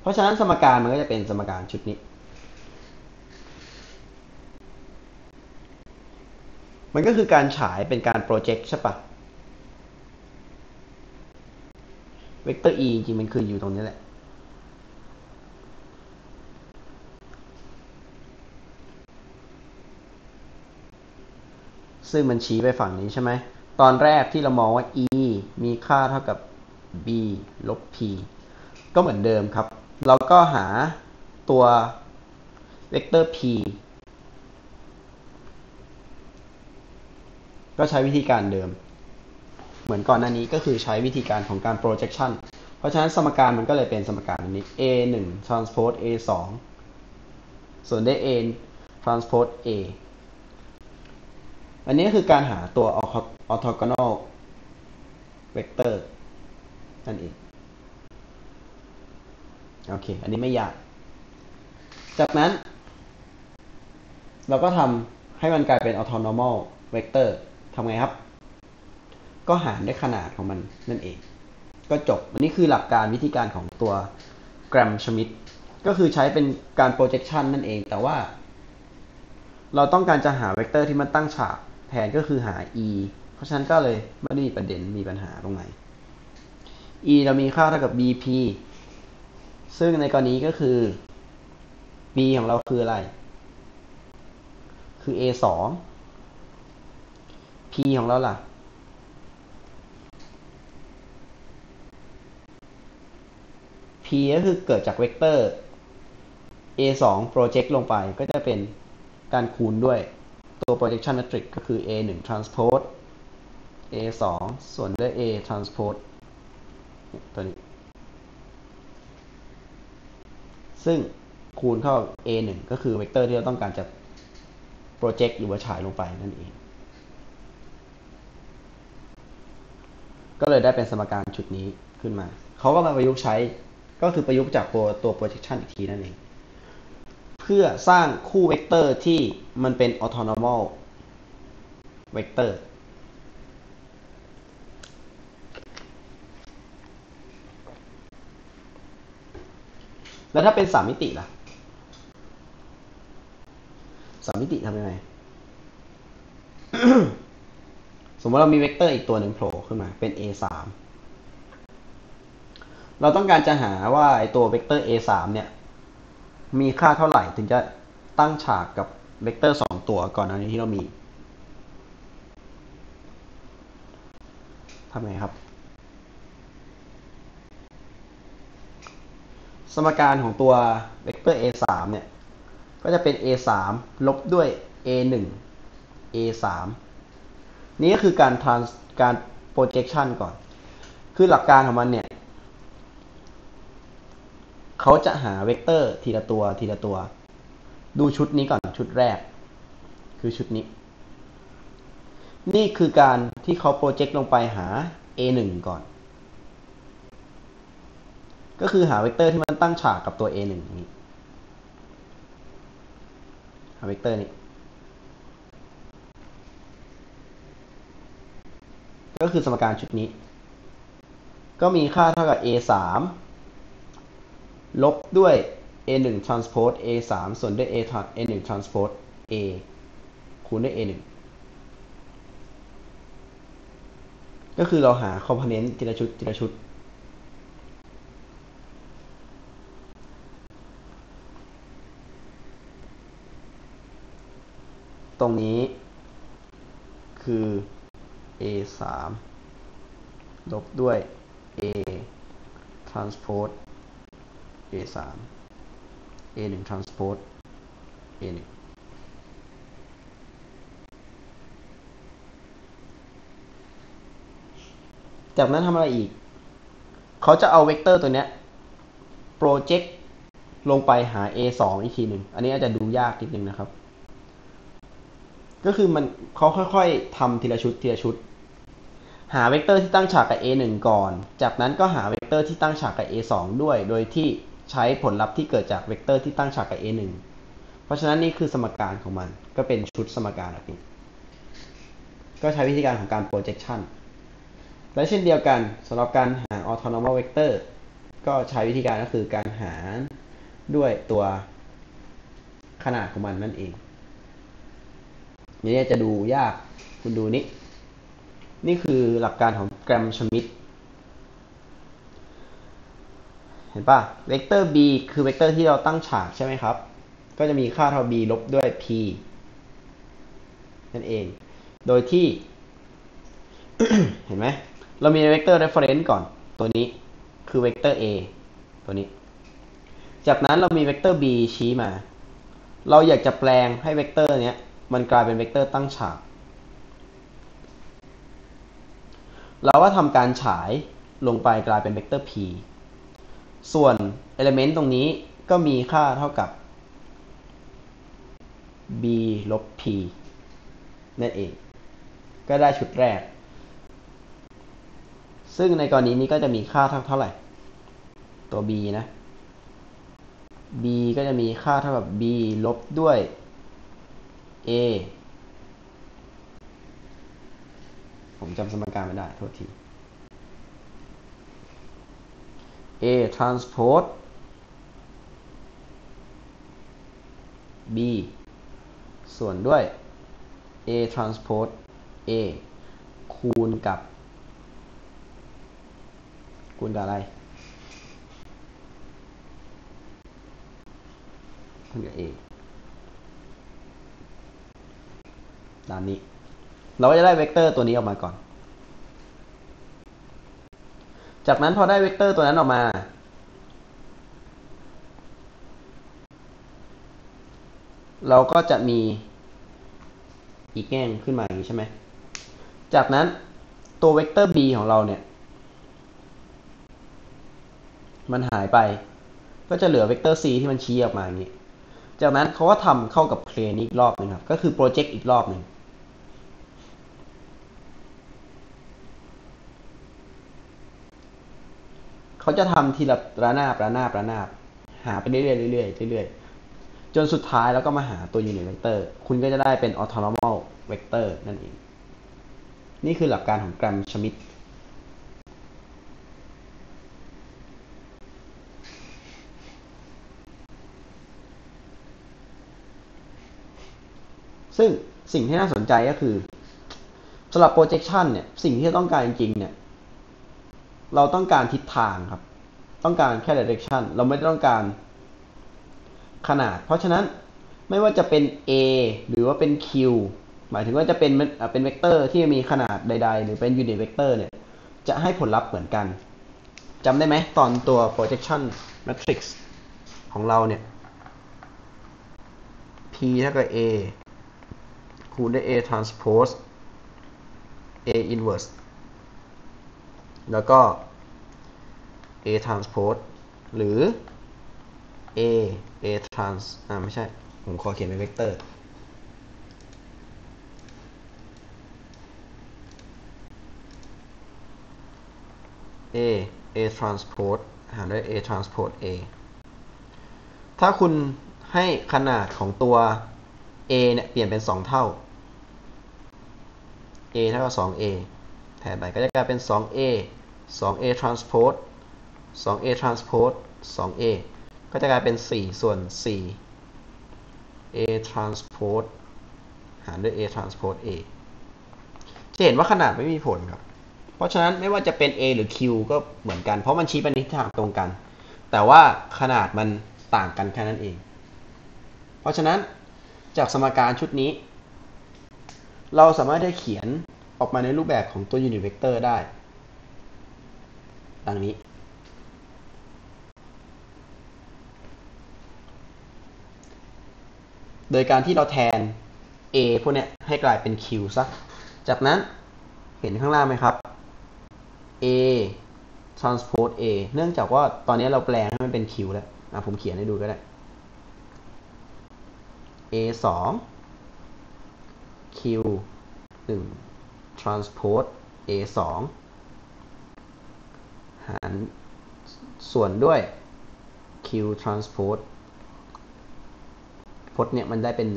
เพราะฉะนั้นสมการมันก็จะเป็นสมการชุดนี้ มันก็คือการฉายเป็นการโปรเจกต์ใช่ปะเวกเตอร์ e จริงๆมันคืออยู่ตรงนี้แหละ ซึ่งมันชี้ไปฝั่งนี้ใช่ไหม ตอนแรกที่เรามองว่า e มีค่าเท่ากับ b ลบ p ก็เหมือนเดิมครับ เราก็หาตัวเวกเตอร์ p ก็ใช้วิธีการเดิม เหมือนก่อนหน้านี้ก็คือใช้วิธีการของการ projection เพราะฉะนั้นสมการมันก็เลยเป็นสมการนี้ a 1 transpose a 2ส่วนได้ a transpose a อันนี้คือการหาตัว orthogonal vector นั่นเอง โอเค อันนี้ไม่ยาก จากนั้น เราก็ทำให้มันกลายเป็น orthonormal vector ทำไงครับ ก็หารด้วยขนาดของมันนั่นเอง ก็จบ อันนี้คือหลักการวิธีการของตัว Gram Schmidt ก็คือใช้เป็นการ projection นั่นเอง แต่ว่า เราต้องการจะหาเวกเตอร์ที่มันตั้งฉากแทนก็คือหา e เพราะฉะนั้นก็เลยไม่ได้มีประเด็นมีปัญหาตรงไหน e เรามีค่าเท่ากับ bp ซึ่งในกรณีก็คือ b ของเราคืออะไร คือ a 2 p ของเราล่ะ p ก็คือเกิดจากเวกเตอร์ a 2 project ลงไปก็จะเป็นการคูณด้วยตัว projection matrix ก็คือ a 1 transpose a 2ส่วนด้วย a transpose ตัวนี้ ซึ่งคูณเข้า a 1ก็คือเวกเตอร์ที่เราต้องการจะ project หรือว่าฉายลงไปนั่นเอง ก็เลยได้เป็นสมการชุดนี้ขึ้นมา เขาก็มาประยุกต์ใช้ก็คือประยุกต์จากตัวตัว projection อีกทีนั่นเอง เพื่อสร้างคู่เวกเตอร์ที่มันเป็น orthonormal vector แล้วถ้าเป็นสามมิติล่ะสามมิติทำยังไง สมมติเรามีเวกเตอร์อีกตัวหนึ่งโผล่ขึ้นมาเป็น a 3เราต้องการจะหาว่าไอตัวเวกเตอร์ a 3เนี่ย มีค่าเท่าไหร่ถึงจะตั้งฉากกับเวกเตอร์สองตัวก่อนหน้านี้ที่เรามีทำไงครับ สมการของตัวเวกเตอร์ a 3เนี่ย ก็จะเป็น a 3ลบด้วย a 1 a 3นี่ก็คือการ trans การ projection ก่อน คือหลักการของมันเนี่ย เขาจะหาเวกเตอร์ทีละตัวทีละตัว ดูชุดนี้ก่อนชุดแรก คือชุดนี้ นี่คือการที่เขา project ลงไปหา a 1ก่อน ก็คือหาเวกเตอร์ที่มันตั้งฉากกับตัว a 1นี้ หาเวกเตอร์นี้ ก็คือสมการชุดนี้ ก็มีค่าเท่ากับ a 3ลบด้วย a 1 transpose a 3ส่วนด้วย a 1 transpose a คูณด้วย a 1ก็คือเราหาคอมโพเนนต์ทีละชุดทีละชุด ตรงนี้ คือ a 3ลบด้วย a transpose a 3 a 1 transpose a 1จากนั้นทำอะไรอีก เขาจะเอาเวกเตอร์ตัวเนี้ยโปรเจกต์ลงไปหา a 2อีกทีหนึ่ง อันนี้อาจจะดูยากนิดนึงนะครับ ก็คือมันเขาค่อยๆทำทีละชุดทีละชุด หาเวกเตอร์ที่ตั้งฉากกับ a 1 ก่อน จากนั้นก็หาเวกเตอร์ที่ตั้งฉากกับ a 2 ด้วย โดยที่ใช้ผลลัพธ์ที่เกิดจากเวกเตอร์ที่ตั้งฉากกับ a 1 เพราะฉะนั้นนี่คือสมการของมัน ก็เป็นชุดสมการแบบนี้ ก็ใช้วิธีการของการ projection และเช่นเดียวกันสำหรับการหา orthonormal vector ก็ใช้วิธีการก็คือการหาด้วยตัวขนาดของมันนั่นเอง นี่จะดูยาก คุณดูนี่นี่คือหลักการของ Gram-Schmidt เห็นปะเวกเตอร์ b คือเวกเตอร์ที่เราตั้งฉากใช่ไหมครับ ก็จะมีค่าเท่า b ลบด้วย p นั่นเอง โดยที่ เห็นไหม เรามีเวกเตอร์ reference ก่อน ตัวนี้ คือเวกเตอร์ a ตัวนี้ จากนั้นเรามีเวกเตอร์ b ชี้มา เราอยากจะแปลงให้เวกเตอร์เนี้ย มันกลายเป็นเวกเตอร์ตั้งฉาก เราก็ทำการฉายลงไปกลายเป็นเวกเตอร์ p ส่วน element ตรงนี้ก็มีค่าเท่ากับ b ลบ p นั่นเอง ก็ได้ชุดแรก ซึ่งในกรณีนี้ก็จะมีค่าเท่าเท่าไหร่ ตัว b นะ b ก็จะมีค่าเท่ากับ b ลบด้วย a ผมจำสมการไม่ได้ โทษที a transpose b ส่วนด้วย a transpose a คูณกับ คูณกับอะไร คูณกับ a ตามนี้ เราก็จะได้เวกเตอร์ตัวนี้ออกมาก่อน จากนั้นพอได้เวกเตอร์ตัวนั้นออกมา เราก็จะมีอีกแง่งขึ้นมาอย่างนี้ใช่ไหม จากนั้นตัวเวกเตอร์ b ของเราเนี่ย มันหายไป ก็จะเหลือเวกเตอร์ c ที่มันชี้ออกมาอย่างนี้ จากนั้นเขาก็ทำเข้ากับ plane อีกรอบนึงครับ ก็คือ project อีกรอบหนึ่ง เขาจะทำทีละระนาบระนาบระนาบ หาไปเรื่อยๆเรื่อยๆเรื่อยๆจนสุดท้ายแล้วก็มาหาตัวยูนิตเวกเตอร์ คุณก็จะได้เป็น autonomous vector นั่นเอง นี่คือหลักการของแกรมชมิดซึ่งสิ่งที่น่าสนใจก็คือสำหรับ projection เนี่ย สิ่งที่ต้องการจริงๆเนี่ย เราต้องการทิศทางครับ ต้องการแค่ direction เราไม่ต้องการขนาด เพราะฉะนั้นไม่ว่าจะเป็น a หรือว่าเป็น q หมายถึงว่าจะเป็นเป็นเวกเตอร์ที่มีขนาดใด ๆ หรือเป็น unit vector เนี่ยจะให้ผลลัพธ์เหมือนกันจำได้ไหมตอนตัว projection matrix ของเราเนี่ย p เท่ากับ a คูณด้วย a transpose a inverse แล้วก็ a transpose หรือ a a trans อ่าไม่ใช่ ผมขอเขียนเป็นเวกเตอร์ a a transpose หารด้วย a transpose a ถ้าคุณให้ขนาดของตัว a เนี่ย เปลี่ยนเป็น 2 เท่า a เท่ากับ 2a แทนไปก็จะกลายเป็น 2a 2a transpose 2a transpose 2a ก็จะกลายเป็น 4 ส่วน 4 a transpose หารด้วย a transpose a จะเห็นว่าขนาดไม่มีผลครับ เพราะฉะนั้นไม่ว่าจะเป็น a หรือ q ก็เหมือนกัน เพราะมันชี้ไปในทิศทางตรงกัน แต่ว่าขนาดมันต่างกันแค่นั้นเอง เพราะฉะนั้นจากสมการชุดนี้ เราสามารถได้เขียนออกมาในรูปแบบของตัวยูนิตเวกเตอร์ได้ ดังนี้ โดยการที่เราแทน a พวกเนี้ยให้กลายเป็น q ซะ จากนั้นเห็นข้างล่างไหมครับ a transpose a เนื่องจากว่าตอนนี้เราแปลงให้มันเป็น q แล้วนะผมเขียนให้ดูก็ได้ a 2 q 1 transpose a 2 หารส่วนด้วย q transpose พจน์เนี่ยมันได้เป็น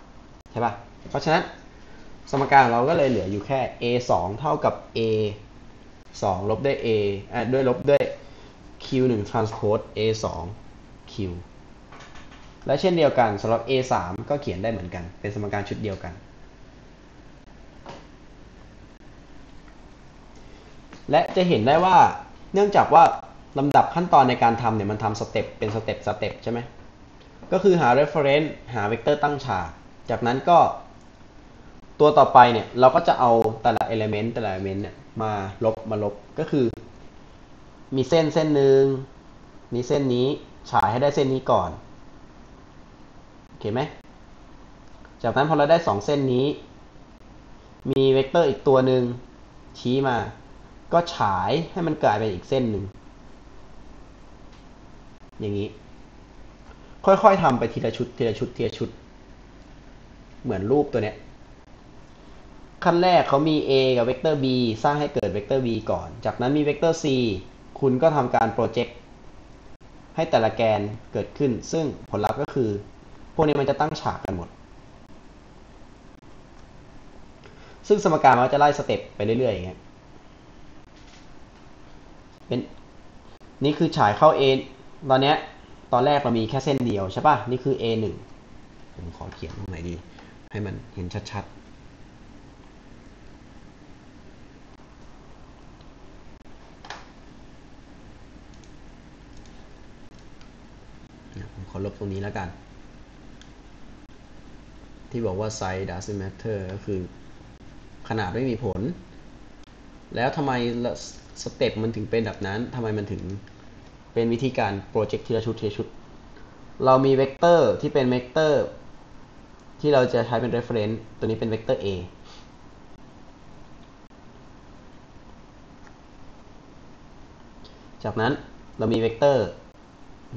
1 ใช่ปะ่ะ เพราะฉะนั้นสมการเราก็เลยเหลืออยู่แค่ a 2เท่ากับ a 2ลบด้วย a อะด้วยลบด้วย q 1 transpose a 2 q และเช่นเดียวกันสำหรับ a 3ก็เขียนได้เหมือนกัน เป็นสมการชุดเดียวกัน และจะเห็นได้ว่า เนื่องจากว่าลำดับขั้นตอนในการทำเนี่ยมันทำ step เป็น step step ใช่ไหมก็คือหา reference หาเวกเตอร์ตั้งฉาก จากนั้นก็ ตัวต่อไปเนี่ย เราก็จะเอาแต่ละ element แต่ละ element เนี่ยมาลบมาลบก็คือ มีเส้นเส้นหนึ่งมีเส้นนี้ฉายให้ได้เส้นนี้ก่อนโอเคไหมจากนั้นพอเราได้สองเส้นนี้ มีเวกเตอร์อีกตัวหนึ่งชี้มา ก็ฉายให้มันกลายเป็นอีกเส้นหนึ่ง อย่างนี้ ค่อยๆทำไปทีละชุดทีละชุดทีละชุด เหมือนรูปตัวเนี้ย ขั้นแรกเขามี a กับเวกเตอร์ b สร้างให้เกิดเวกเตอร์ b ก่อน จากนั้นมีเวกเตอร์ c คุณก็ทำการ project ให้แต่ละแกนเกิดขึ้น ซึ่งผลลัพธ์ก็คือ พวกนี้มันจะตั้งฉากกันหมด ซึ่งสมการมันจะไล่ step ไปเรื่อยๆอย่างเงี้ย เป็นนี่คือฉายเข้า A ตอนเนี้ยตอนแรกเรามีแค่เส้นเดียวใช่ป่ะ นี่คือ A 1ผมขอเขียนตรงไหนดี ให้มันเห็นชัดๆผมขอลบตรงนี้แล้วกัน ที่บอกว่า size doesn't matter ก็คือขนาดไม่มีผล แล้วทำไม step มันถึงเป็นแบบนั้นทำไมมันถึงเป็นวิธีการ project ทีละชุดทีละชุด เรามีเวกเตอร์ที่เป็นเวกเตอร์ที่เราจะใช้เป็น reference ตัวนี้เป็นเวกเตอร์ a จากนั้นเรามีเวกเตอร์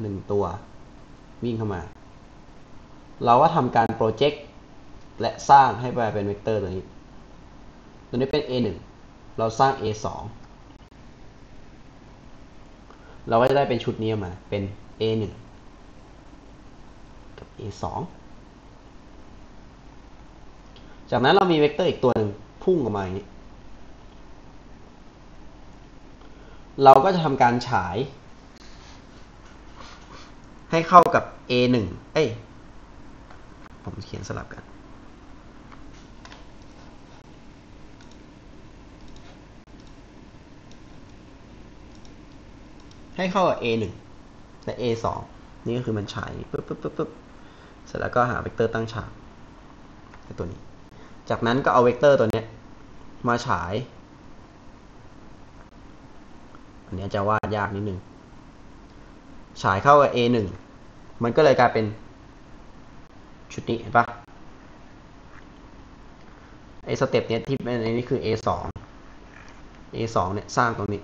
หนึ่งตัว วิ่งเข้ามา เราก็ทำการ project และสร้างให้ไปเป็นเวกเตอร์ตัวนี้ ตัวนี้เป็น a 1 เราสร้าง a 2 เราก็จะได้เป็นชุดนี้มาเป็น a 1 กับ a 2 จากนั้นเรามีเวกเตอร์อีกตัวหนึ่งพุ่งออกมาอย่างนี้ เราก็จะทำการฉาย ให้เข้ากับ a 1 เอ้ย ผมเขียนสลับกัน ให้เข้ากับ a 1และ a 2นี่ก็คือมันฉายปึ๊บปึ๊บปึ๊บปึ๊บเสร็จแล้วก็หาเวกเตอร์ตั้งฉากตัวนี้ จากนั้นก็เอาเวกเตอร์ตัวนี้มาฉาย อันนี้จะวาดยากนิดนึง ฉายเข้ากับ a 1มันก็เลยกลายเป็นชุดนี้เห็นปะไอสเต็ปเนี้ยที่เป็นอันนี้คือ a 2 a 2เนี่ยสร้างตรงนี้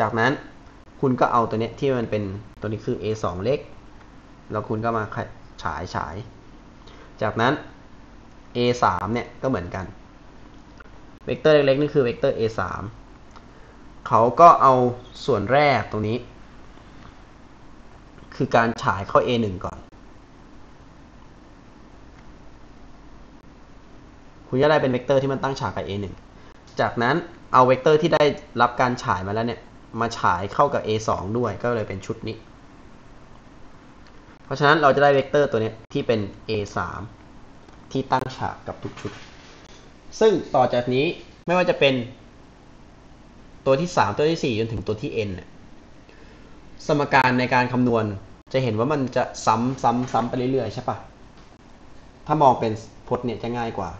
จากนั้นคุณก็เอาตัวนี้ที่มันเป็นตัวนี้คือ a 2เล็ก แล้วคุณก็มาฉายฉาย จากนั้น a 3เนี่ยก็เหมือนกัน เวกเตอร์เล็กๆนี่คือเวกเตอร์ a 3เขาก็เอาส่วนแรกตรงนี้ คือการฉายเข้า a 1ก่อน คุณจะได้เป็นเวกเตอร์ที่มันตั้งฉากกับ a 1จากนั้นเอาเวกเตอร์ที่ได้รับการฉายมาแล้วเนี่ย มาฉายเข้ากับ a2 ด้วยก็เลยเป็นชุดนี้ เพราะฉะนั้นเราจะได้เวกเตอร์ตัวนี้ที่เป็น a3 ที่ตั้งฉากกับทุกชุด ซึ่งต่อจากนี้ไม่ว่าจะเป็นตัวที่ 3 ตัวที่ 4 จนถึงตัวที่ n สมการในการคำนวณจะเห็นว่ามันจะซ้ำซ้ำซ้ำไปเรื่อยๆใช่ปะถ้ามองเป็นพจน์เนี่ยจะง่ายกว่า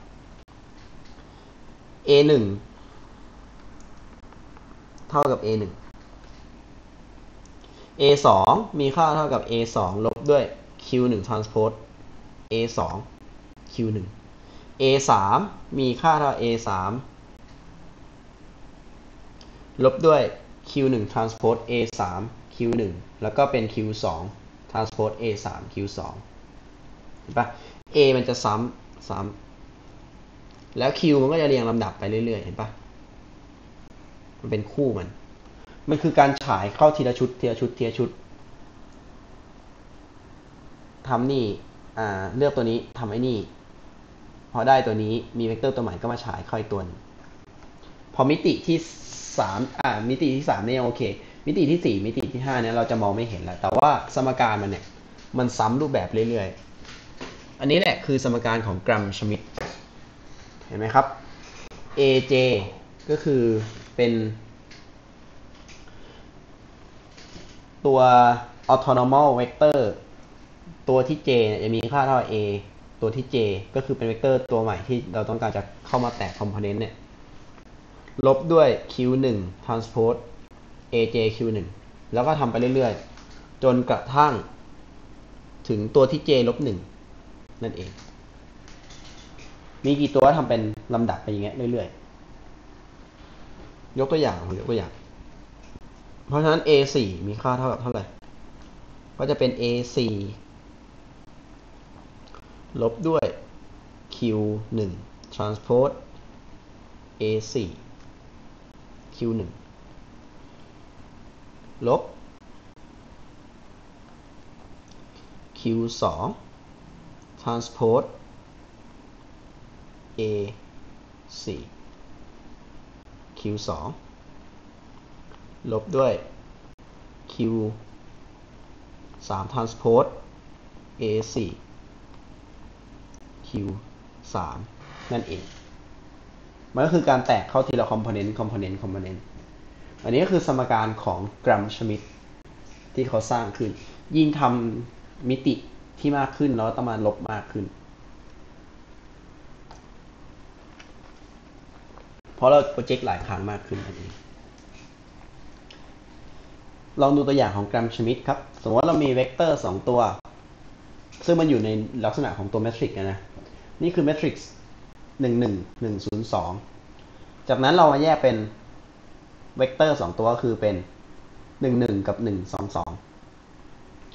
a1 เท่ากับ a 1 a 2มีค่าเท่ากับ a 2ลบด้วย q 1 transpose a 2 q 1 a 3มีค่าเท่า a 3ลบด้วย q 1 transpose a 3 q 1แล้วก็เป็น q 2 transpose a 3 q 2เห็นปะ a มันจะซ้ำซ้ำแล้ว q มันก็จะเรียงลำดับไปเรื่อยๆ เห็นปะมันเป็นคู่มัน มันคือการฉายเข้าทีละชุดทีละชุดทีละชุดทำนี่อ่าเลือกตัวนี้ทำไอ้นี่ พอได้ตัวนี้มีเวกเตอร์ตัวใหม่ก็มาฉายเข้าอีกตัวนึงพอมิติที่สามอ่ามิติที่สามเนี่ยโอเค มิติที่สี่มิติที่ห้าเนี่ยเราจะมองไม่เห็นแล้ว แต่ว่าสมการมันเนี่ยมันซ้ำรูปแบบเรื่อยๆ อันนี้แหละคือสมการของกรัมชมิดเห็นไหมครับ AJ ก็คือเป็น ตัว autonormal vector ตัวที่ j เนี่ยจะมีค่าเท่า a ตัวที่ j ก็คือเป็นเวกเตอร์ตัวใหม่ที่เราต้องการจะเข้ามาแตกคอมโพเนนต์เนี่ย ลบด้วย q1 transpose aj q1 แล้วก็ทำไปเรื่อยๆ จนกระทั่ง ถึงตัวที่ j ลบ1นั่นเอง มีกี่ตัวทำเป็นลำดับไปอย่างเงี้ยเรื่อยๆ ยกตัวอย่างผมยกตัวอย่าง เพราะฉะนั้น a4 มีค่าเท่ากับเท่าไหร่ ก็จะเป็น a4 ลบด้วย q1 transpose a4 q1 ลบ q2 transpose a 4 q 2 ลบด้วย q 3 transpose a 4 q 3นั่นเอง มันก็คือการแตกเข้าทีละคอมโพเนนต์คอมโพเนนต์คอมโพเนนต์อันนี้ก็คือสมการของ Gram-Schmidt ที่เขาสร้างขึ้น ยิ่งทำมิติที่มากขึ้นแล้วต้องมาลบมากขึ้นเพราะเรา project หลายครั้งมากขึ้นนั่นเอง ลองดูตัวอย่างของ Gram-Schmidt ครับ สมมติว่าเรามีเวกเตอร์ 2 ตัว ซึ่งมันอยู่ในลักษณะของตัวเมทริกซ์นะ นี่คือเมทริกซ์หนึ่งหนึ่งหนึ่งศูนย์สองจากนั้นเรามาแยกเป็นเวกเตอร์สองตัวก็คือเป็นหนึ่งหนึ่งกับหนึ่งสองสอง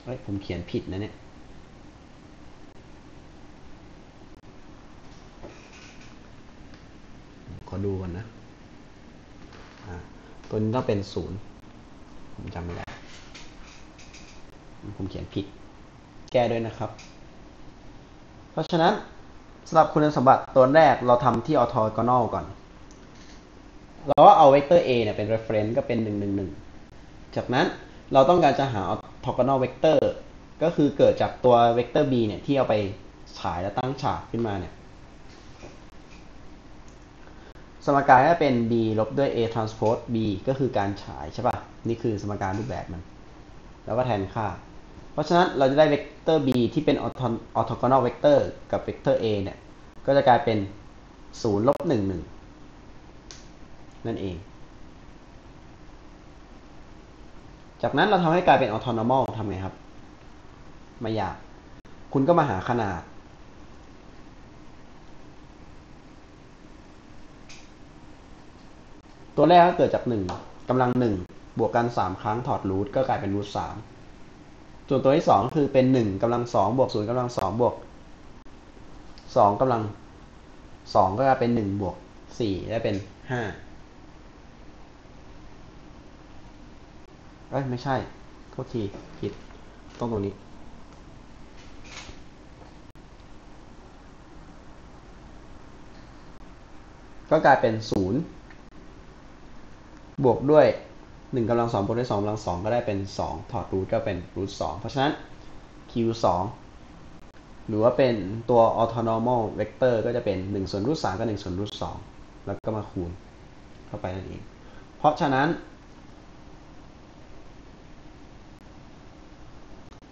เฮ้ยผมเขียนผิดนะเนี่ย ขอดูก่อนนะ ตัวนี้ต้องเป็นศูนย์ ผมจำไม่ได้ ผมเขียนผิด แก้ด้วยนะครับ เพราะฉะนั้นสำหรับคุณสมบัติตัวแรกเราทำที่ orthogonal ก่อน เราก็เอาเวกเตอร์ a เนี่ยเป็น reference ก็เป็น 1 1 1 จากนั้นเราต้องการจะหา orthogonal vector ก็คือเกิดจากตัวเวกเตอร์ b เนี่ยที่เอาไปฉายแล้วตั้งฉากขึ้นมาเนี่ย สมการก็เป็น b ลบด้วย a transpose b ก็คือการฉายใช่ปะ่ะ นี่คือสมการรูปแบบมัน แล้วก็แทนค่า เพราะฉะนั้นเราจะได้เวกเตอร์ b ที่เป็น orthogonal vector กับเวกเตอร์ a เนี่ย ก็จะกลายเป็น 0 ลบ 1 1 นั่นเอง จากนั้นเราทำให้กลายเป็น orthonormal ทำไงครับ ไม่ยาก คุณก็มาหาขนาด ตัวแรกก็เกิดจาก1กำลัง1บวกกัน3ครั้งถอดรูทก็กลายเป็นรูท3ส่วนตัวที่2คือเป็น1กำลัง2บวก0กำลัง2บวก2กำลัง2ก็กลายเป็น1บวก4ได้เป็น5เอ้ยไม่ใช่ โทษทีผิดต้องตรงนี้ ก็กลายเป็น0 บวกด้วย 1กำลัง2บวกด้วย2กำลัง2ก็ได้เป็น 2 ถอดรูทก็เป็นรูท2เพราะฉะนั้น q 2หรือว่าเป็นตัว orthonormal vector ก็จะเป็น 1 ส่วนรูท3กับ1ส่วนรูท2แล้วก็มาคูณเข้าไปนั่นเอง เพราะฉะนั้น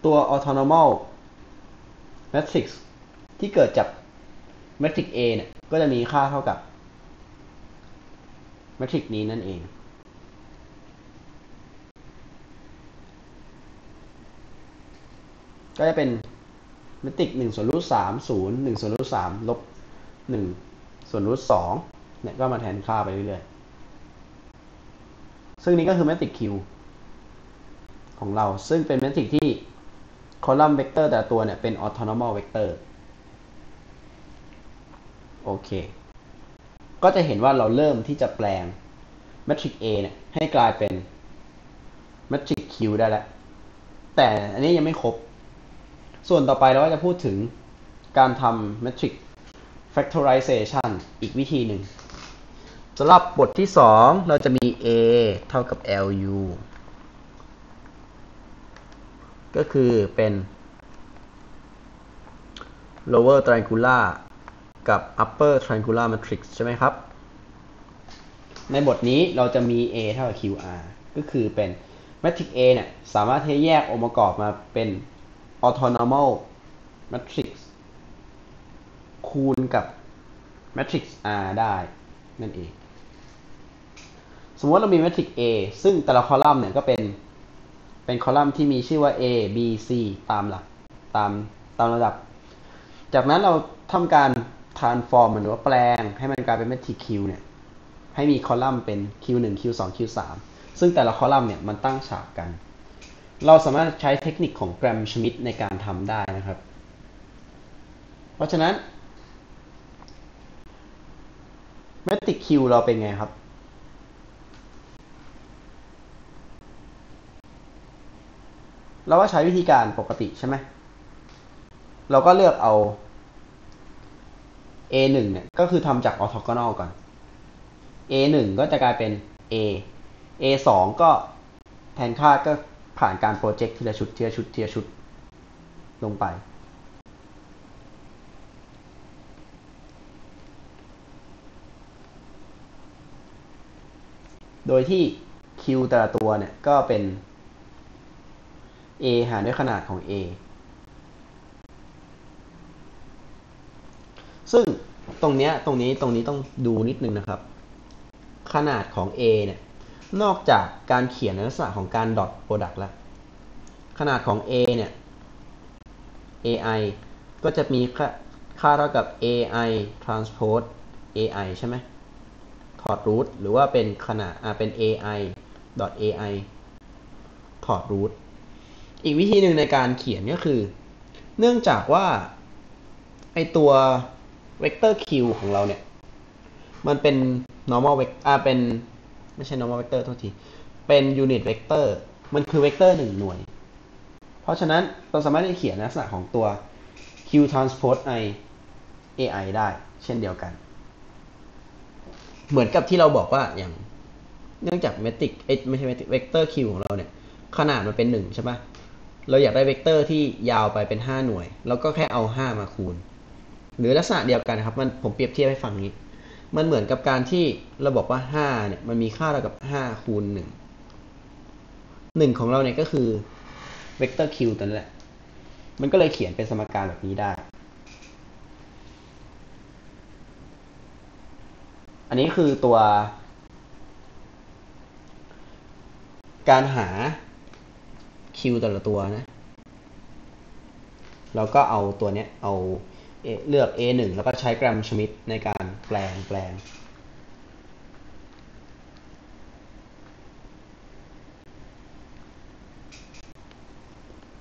ตัว orthonormal matrix ที่เกิดจาก matrix A เนี่ย ก็จะมีค่าเท่ากับ matrix นี้นั่นเอง ก็จะเป็นเมตริกหนึ่งส่วนรูทสามศูนย์หนึ่งส่วนรูทสามลบหนึ่งส่วนรูทสองเนี่ยก็มาแทนค่าไปเรื่อยๆ ซึ่งนี้ก็คือเมตริกคิวของเรา ซึ่งเป็นเมทริกซ์ที่คอลัมน์เวกเตอร์แต่ตัวเนี่ยเป็น orthonormal vector โอเค ก็จะเห็นว่าเราเริ่มที่จะแปลงเมทริก A เนี่ยให้กลายเป็นเมทริก Q ได้แล้ว แต่อันนี้ยังไม่ครบ ส่วนต่อไปเราก็จะพูดถึงการทำเมทริก factorization อีกวิธีหนึ่งสำหรับบทที่ 2 เราจะมี A เท่ากับ LU ก็คือเป็น lower triangular กับ upper triangular matrix ใช่ไหมครับ ในบทนี้เราจะมี A เท่ากับ QR ก็คือเป็น matrix A เนี่ย สามารถที่จะแยกองค์ประกอบมาเป็น orthonormal matrix คูณกับ matrix R ได้นั่นเอง สมมติเรามี matrix A ซึ่งแต่ละคอลัมน์เนี่ยก็เป็น เป็นคอลัมน์ที่มีชื่อว่า A B C ตามหลัก ตาม ตามระดับ จากนั้นเราทำการ transform หรือว่าแปลงให้มันกลายเป็น matrix Q เนี่ย ให้มีคอลัมน์เป็น Q1 Q2 Q3 ซึ่งแต่ละคอลัมน์เนี่ยมันตั้งฉากกัน เราสามารถใช้เทคนิคของแกรมชมิดในการทำได้นะครับ เพราะฉะนั้น matrix Q เราเป็นไงครับ เราก็ใช้วิธีการปกติใช่ไหม เราก็เลือกเอา A1 เนี่ยก็คือทำจาก orthogonal ก่อน A1 ก็จะกลายเป็น A A2 ก็แทนค่าก็ ผ่านการโปรเจกต์ทีละชุดทีละชุดทีละชุดลงไป โดยที่ Q แต่ละตัวเนี่ยก็เป็น A หารด้วยขนาดของ A ซึ่งตรงเนี้ยตรงนี้ตรงนี้ต้องดูนิดนึงนะครับ ขนาดของ A เนี่ย นอกจากการเขียนในลักษณะของการดอทโปรดักต์แล้ว ขนาดของ A เนี่ย AI ก็จะมีค่าค่าเท่ากับ AI transpose AI ใช่ไหมถอดรูทหรือว่าเป็นขนาดอ่าเป็น AI dot AI ถอดรูทอีกวิธีหนึ่งในการเขียนก็คือ เนื่องจากว่าไอตัว vector q ของเราเนี่ย มันเป็น normal vector อ่าเป็น ไม่ใช่ normal vector โทษที เป็น unit vector มันคือ vector หนึ่งหน่วย เพราะฉะนั้นเราสามารถที่จะเขียนลักษณะของตัว q transpose i ai ได้ เช่นเดียวกัน เหมือนกับที่เราบอกว่าอย่างเนื่องจาก matrix เอ้ไม่ใช่ matrix vector q ของเราเนี่ย ขนาดมันเป็น1ใช่ไหมเราอยากได้เวกเตอร์ที่ยาวไปเป็น 5 หน่วยเราก็แค่เอา 5 มาคูณ หรือลักษณะเดียวกันครับ มันผมเปรียบเทียบให้ฟังนี้ มันเหมือนกับการที่เราบอกว่า5เนี่ยมันมีค่าเท่ากับ5คูณ1 1 ของเราเนี่ยก็คือเวกเตอร์ q ตัวนั้นแหละ มันก็เลยเขียนเป็นสมการแบบนี้ได้ อันนี้คือตัว การหา Q แต่ละตัวนะเราก็เอาตัวเนี้ยเอา เลือก A1 แล้วก็ใช้แกรมชมิดในการแปลงแปลง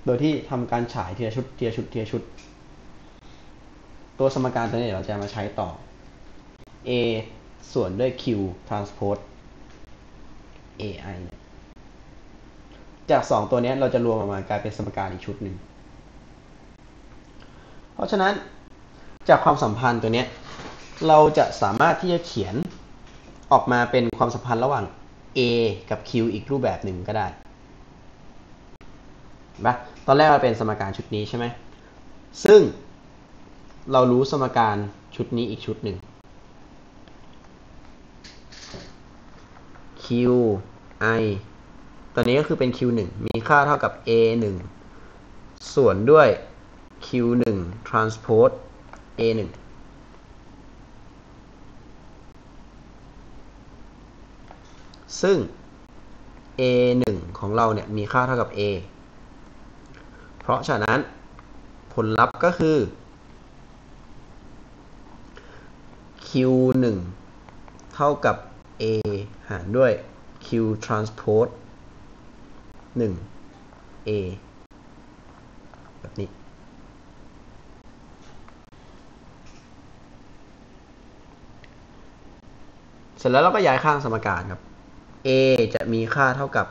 โดยที่ทำการฉายเทีละชุดเทีละชุดเทีละชุด ตัวสมการตัวนี้เดี๋ยวเราจะมาใช้ต่อ A ส่วนด้วย Q transpose AI จาก 2 ตัวนี้เราจะรวมออกมากลายเป็นสมการอีกชุดหนึ่ง เพราะฉะนั้น จากความสัมพันธ์ตัวนี้เราจะสามารถที่จะเขียนออกมาเป็นความสัมพันธ์ระหว่าง A กับ Q อีกรูปแบบหนึ่งก็ได้ปะตอนแรกเราเป็นสมการชุดนี้ใช่ไหม ซึ่งเรารู้สมการชุดนี้อีกชุดหนึ่ง Q I ตอนนี้ก็คือเป็น Q1 มีค่าเท่ากับ A1 ส่วนด้วย Q1 transpose A1 ซึ่ง A1 ของเราเนี่ยมีค่าเท่ากับ A เพราะฉะนั้นผลลัพธ์ก็คือ q 1เท่ากับ a หารด้วย q transpose 1 a แบบนี้ ร็จแล้วเราก็ย้ายข้างสมการครับ a จะมีค่าเท่ากับ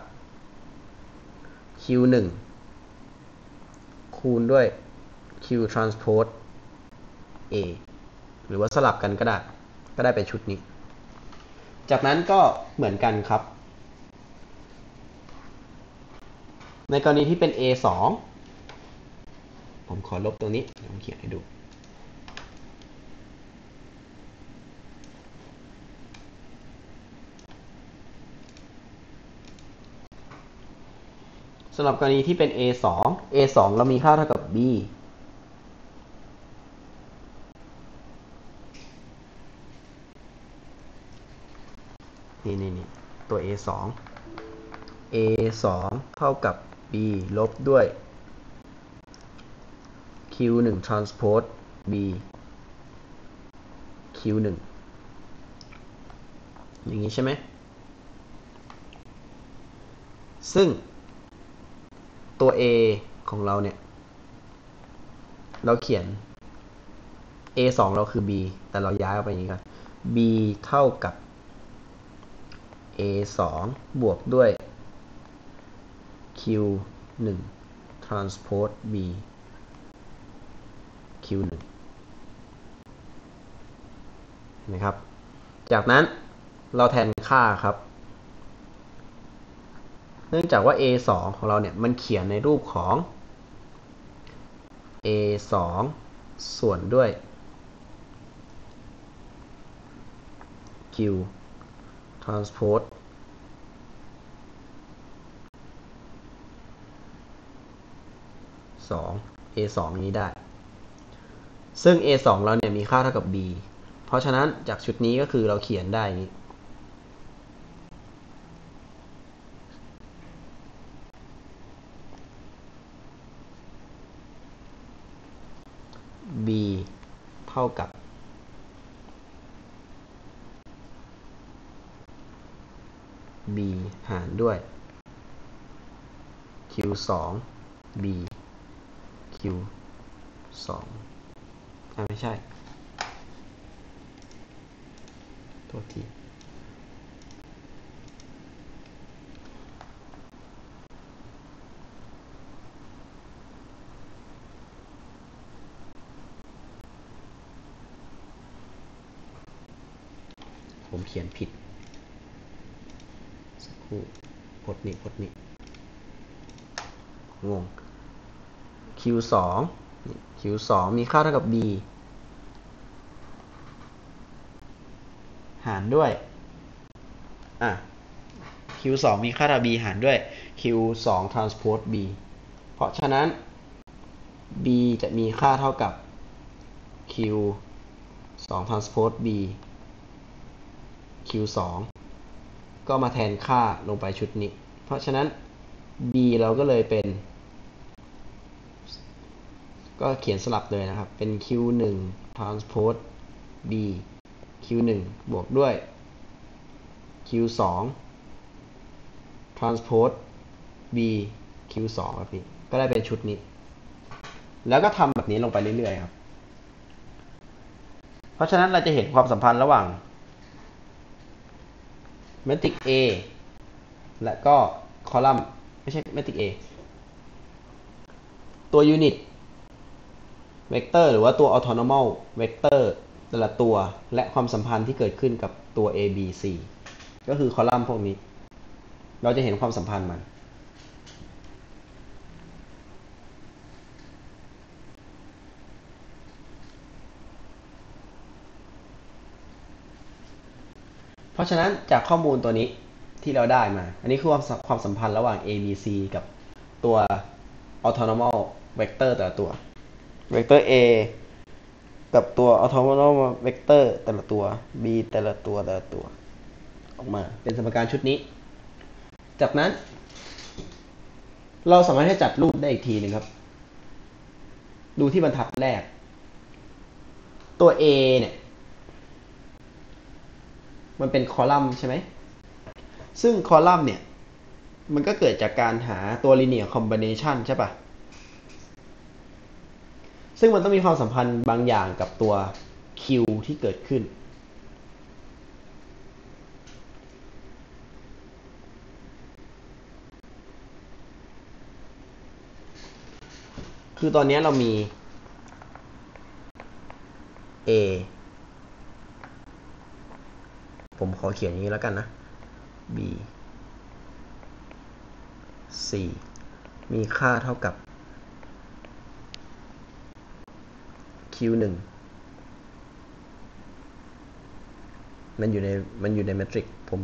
q 1คูณด้วย q transpose a หรือว่าสลับกันก็ได้ ก็ได้เป็นชุดนี้ จากนั้นก็เหมือนกันครับ ในกรณีที่เป็น a 2ผมขอลบตรงนี้ผมเขียนให้ดู สำหรับกรณีที่เป็น a 2 a 2เรามีค่าเท่ากับ b นี่นี่นี่ตัว a 2 a 2เท่ากับ b ลบด้วย q 1 transpose b q 1อย่างนี้ใช่ไหม ซึ่ง ตัว a ของเราเนี่ย เราเขียน a 2เราคือ b แต่เราย้ายออกไปอย่างนี้กัน b เท่ากับ a 2บวกด้วย q 1 transpose b q 1นะครับ จากนั้นเราแทนค่าครับ นื่องจากว่า a 2ของเราเนี่ยมันเขียนในรูปของ a 2ส่วนด้วย q transpose 2 a 2นี้ได้ ซึ่ง a 2เราเนี่ยมีค่าเท่ากับ b เพราะฉะนั้นจากชุดนี้ก็คือเราเขียนได้นี้ b เท่ากับ b หารด้วย q 2 b q 2อ่าไม่ใช่ ตัวที ขียนผิด สักครู่พดนี้พดนี้งง q 2 q 2 มีค่าเท่ากับ b หารด้วย อะ q 2 มีค่าเท่า b หารด้วย q 2 transpose b เพราะฉะนั้น b จะมีค่าเท่ากับ q 2 transpose b q 2 ก็มาแทนค่าลงไปชุดนี้ เพราะฉะนั้น b เราก็เลยเป็น ก็เขียนสลับเลยนะครับ เป็น q 1 transpose b q 1 บวกด้วย q 2 transpose b q 2 ครับพี่ ก็ได้เป็นชุดนี้ แล้วก็ทำแบบนี้ลงไปเรื่อยๆครับ เพราะฉะนั้นเราจะเห็นความสัมพันธ์ระหว่าง เมตริก A และก็คอลัมน์ไม่ใช่เมตริก A ตัวยูนิตเวกเตอร์หรือว่าตัว autonormal เวกเตอร์แต่ละตัวและความสัมพันธ์ที่เกิดขึ้นกับตัว A B C ก็คือคอลัมน์พวกนี้ เราจะเห็นความสัมพันธ์มัน เพราะฉะนั้นจากข้อมูลตัวนี้ที่เราได้มา อันนี้คือความความสัมพันธ์ระหว่าง A B C กับตัว autonormal vector แต่ละตัว vector A กับตัว autonomous vector แต่ละตัว b แต่ละตัวแต่ละตัว ออกมาเป็นสมการชุดนี้ จากนั้น เราสามารถให้จัดรูปได้อีกทีหนึ่งครับ ดูที่บรรทัดแรก ตัว A เนี่ย มันเป็นคอลัมน์ใช่ไหม ซึ่งคอลัมน์เนี่ย มันก็เกิดจากการหาตัว linear combination ใช่ปะซึ่งมันต้องมีความสัมพันธ์บางอย่างกับตัว Q ที่เกิดขึ้น คือตอนนี้เรามี A ผมขอเขียนอย่างนี้แล้วกันนะ B C มีค่าเท่ากับ Q 1มันอยู่ในมันอยู่ในแมทริกผม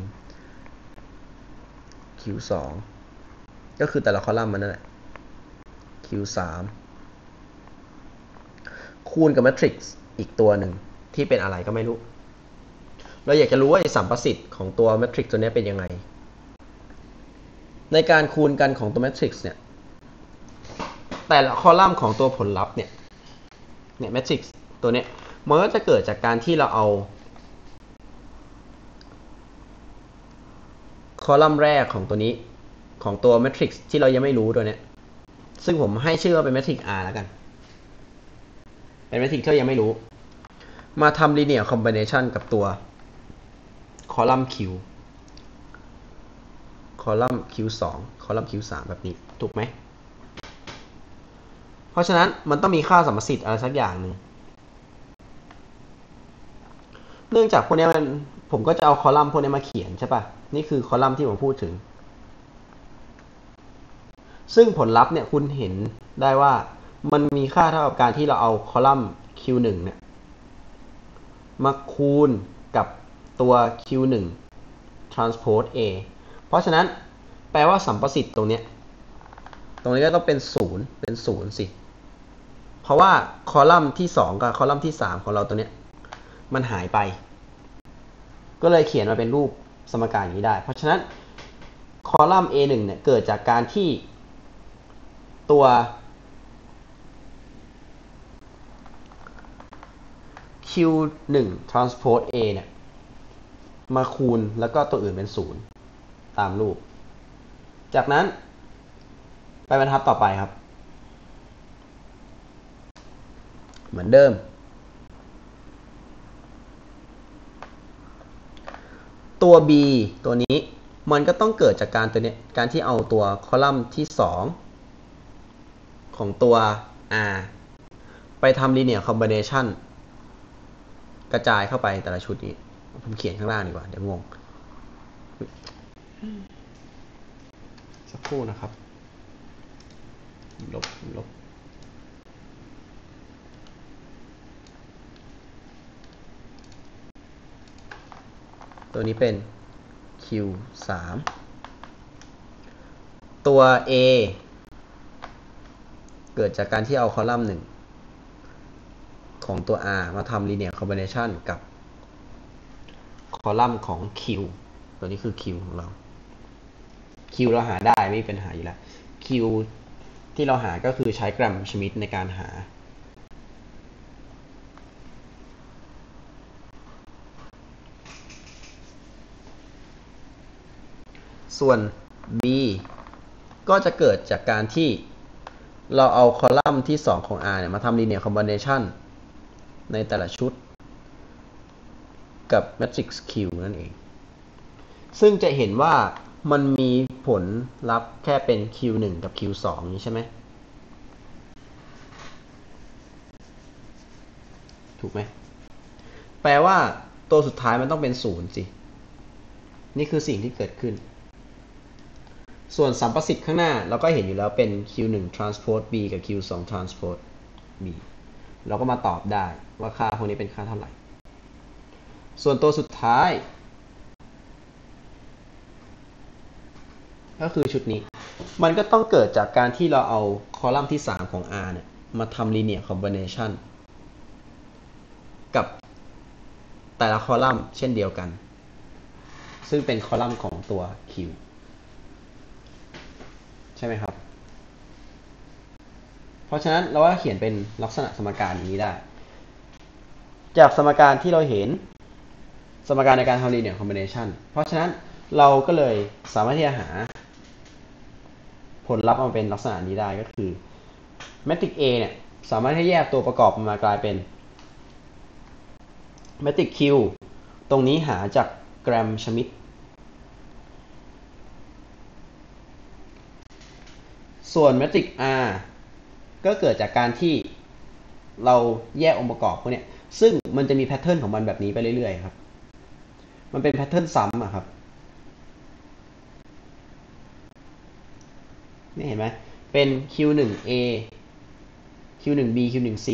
Q 2ก็คือแต่ละคอลัมน์มันนั่นแหละ Q 3คูณกับแมทริกซ์อีกตัวหนึ่งที่เป็นอะไรก็ไม่รู้ เราอยากจะรู้ว่าอ้สัมประสิทธิ์ของตัวแมทริกซ์ตัวนี้เป็นยังไง ในการคูณกันของตัวแมทริกซ์เนี่ย แต่ละคอลัมน์ของตัวผลลัพธ์เนี่ย เนี่ยแมทริกซ์ตัวเนี้ยมันก็จะเกิดจากการที่เราเอา คอลัมน์แรกของตัวนี้ของตัวแมทริกซ์ที่เรายังไม่รู้ตัวเนี้ย ซึ่งผมให้ชื่อว่าเป็นแมทริกซ์ R แล้วกัน เป็นแมทริกซ์ที่เรายังไม่รู้ มาทำ linear combination กับตัว อลัมน์ Q คอลัมน์ Q2 คอลัมน์ Q3 แบบนี้ ถูกไหม เพราะฉะนั้นมันต้องมีค่าสัมประสิทธิ์อะไรสักอย่างหนึ่ง เนื่องจากพวกนี้มันผมก็จะเอาคอลัมน์พวกนี้มาเขียนใช่ปะนี่คือคอลัมน์ที่ผมพูดถึง ซึ่งผลลัพธ์เนี่ยคุณเห็นได้ว่ามันมีค่าเท่ากับการที่เราเอาคอลัมน์ Q1 เนี่ยมาคูณกับ ตัว Q1 transpose A เพราะฉะนั้นแปลว่าสัมประสิทธิ์ตรงเนี้ยตรงนี้ก็ต้องเป็นศูนย์เป็นศูนย์สิ เพราะว่าคอลัมน์ที่ 2 กับคอลัมน์ที่ 3 ของเราตัวเนี้ยมันหายไป ก็เลยเขียนมาเป็นรูปสมการอย่างนี้ได้ เพราะฉะนั้นคอลัมน์ A1 เนี่ยเกิดจากการที่ตัว Q1 transpose A เนี่ย มาคูณแล้วก็ตัวอื่นเป็นศูนย์ตามรูป จากนั้น ไปบรรทัดต่อไปครับ เหมือนเดิม ตัว B ตัวนี้มันก็ต้องเกิดจากการตัวนี้การที่เอาตัวคอลัมน์ที่ 2 ของตัว R ไปทำ linear combination กระจายเข้าไปแต่ละชุดนี้ ผมเขียนข้างล่างดีกว่า เดี๋ยวงง สักครู่นะครับ ลบ ลบตัวนี้เป็น Q 3ตัว A เกิดจากการที่เอาคอลัมน์หนึ่งของตัว R มาทำ linear combination กับ คอลัมน์ของ Q ตัวนี้คือ Q ของเรา Q เราหาได้ไม่มีปัญหาอยู่แล้ว Q ที่เราหาก็คือใช้กรัมชมิดในการหา ส่วน B ก็จะเกิดจากการที่เราเอาคอลัมน์ที่ 2 ของ R เนี่ยมาทำ linear combination ในแต่ละชุด กับ matrix Q นั่นเอง ซึ่งจะเห็นว่ามันมีผลลัพธ์แค่เป็น Q1 กับ Q2 นี้ใช่ไหม ถูกไหม แปลว่าตัวสุดท้ายมันต้องเป็นศูนย์สิ นี่คือสิ่งที่เกิดขึ้น ส่วนสัมประสิทธิ์ข้างหน้า เราก็เห็นอยู่แล้วเป็น Q1 transpose B กับ Q2 transpose B เราก็มาตอบได้ว่าค่าพวกนี้เป็นค่าเท่าไหร่ ส่วนตัวสุดท้าย ก็คือชุดนี้ มันก็ต้องเกิดจากการที่เราเอาคอลัมน์ที่ 3 ของ R เนี่ย มาทำ linear combination กับแต่ละคอลัมน์เช่นเดียวกัน ซึ่งเป็นคอลัมน์ของตัว Q ใช่ไหมครับ เพราะฉะนั้นเราก็เขียนเป็นลักษณะสมการอย่างนี้ได้ จากสมการที่เราเห็น สมการในการทำ linear combination เพราะฉะนั้นเราก็เลยสามารถที่จะหา ผลลัพธ์มาเป็นลักษณะนี้ได้ก็คือ matrix A เนี่ย สามารถที่แยกตัวประกอบมากลายเป็น matrix Q ตรงนี้หาจากแกรมชมิดส่วน matrix R ก็เกิดจากการที่เราแยกองค์ประกอบพวกนี้ซึ่งมันจะมีแพทเทิร์นของมันแบบนี้ไปเรื่อยๆครับ มันเป็นแพทเทิร์นซ้ำอะครับ นี่เห็นไหม เป็น Q1A Q1B Q1C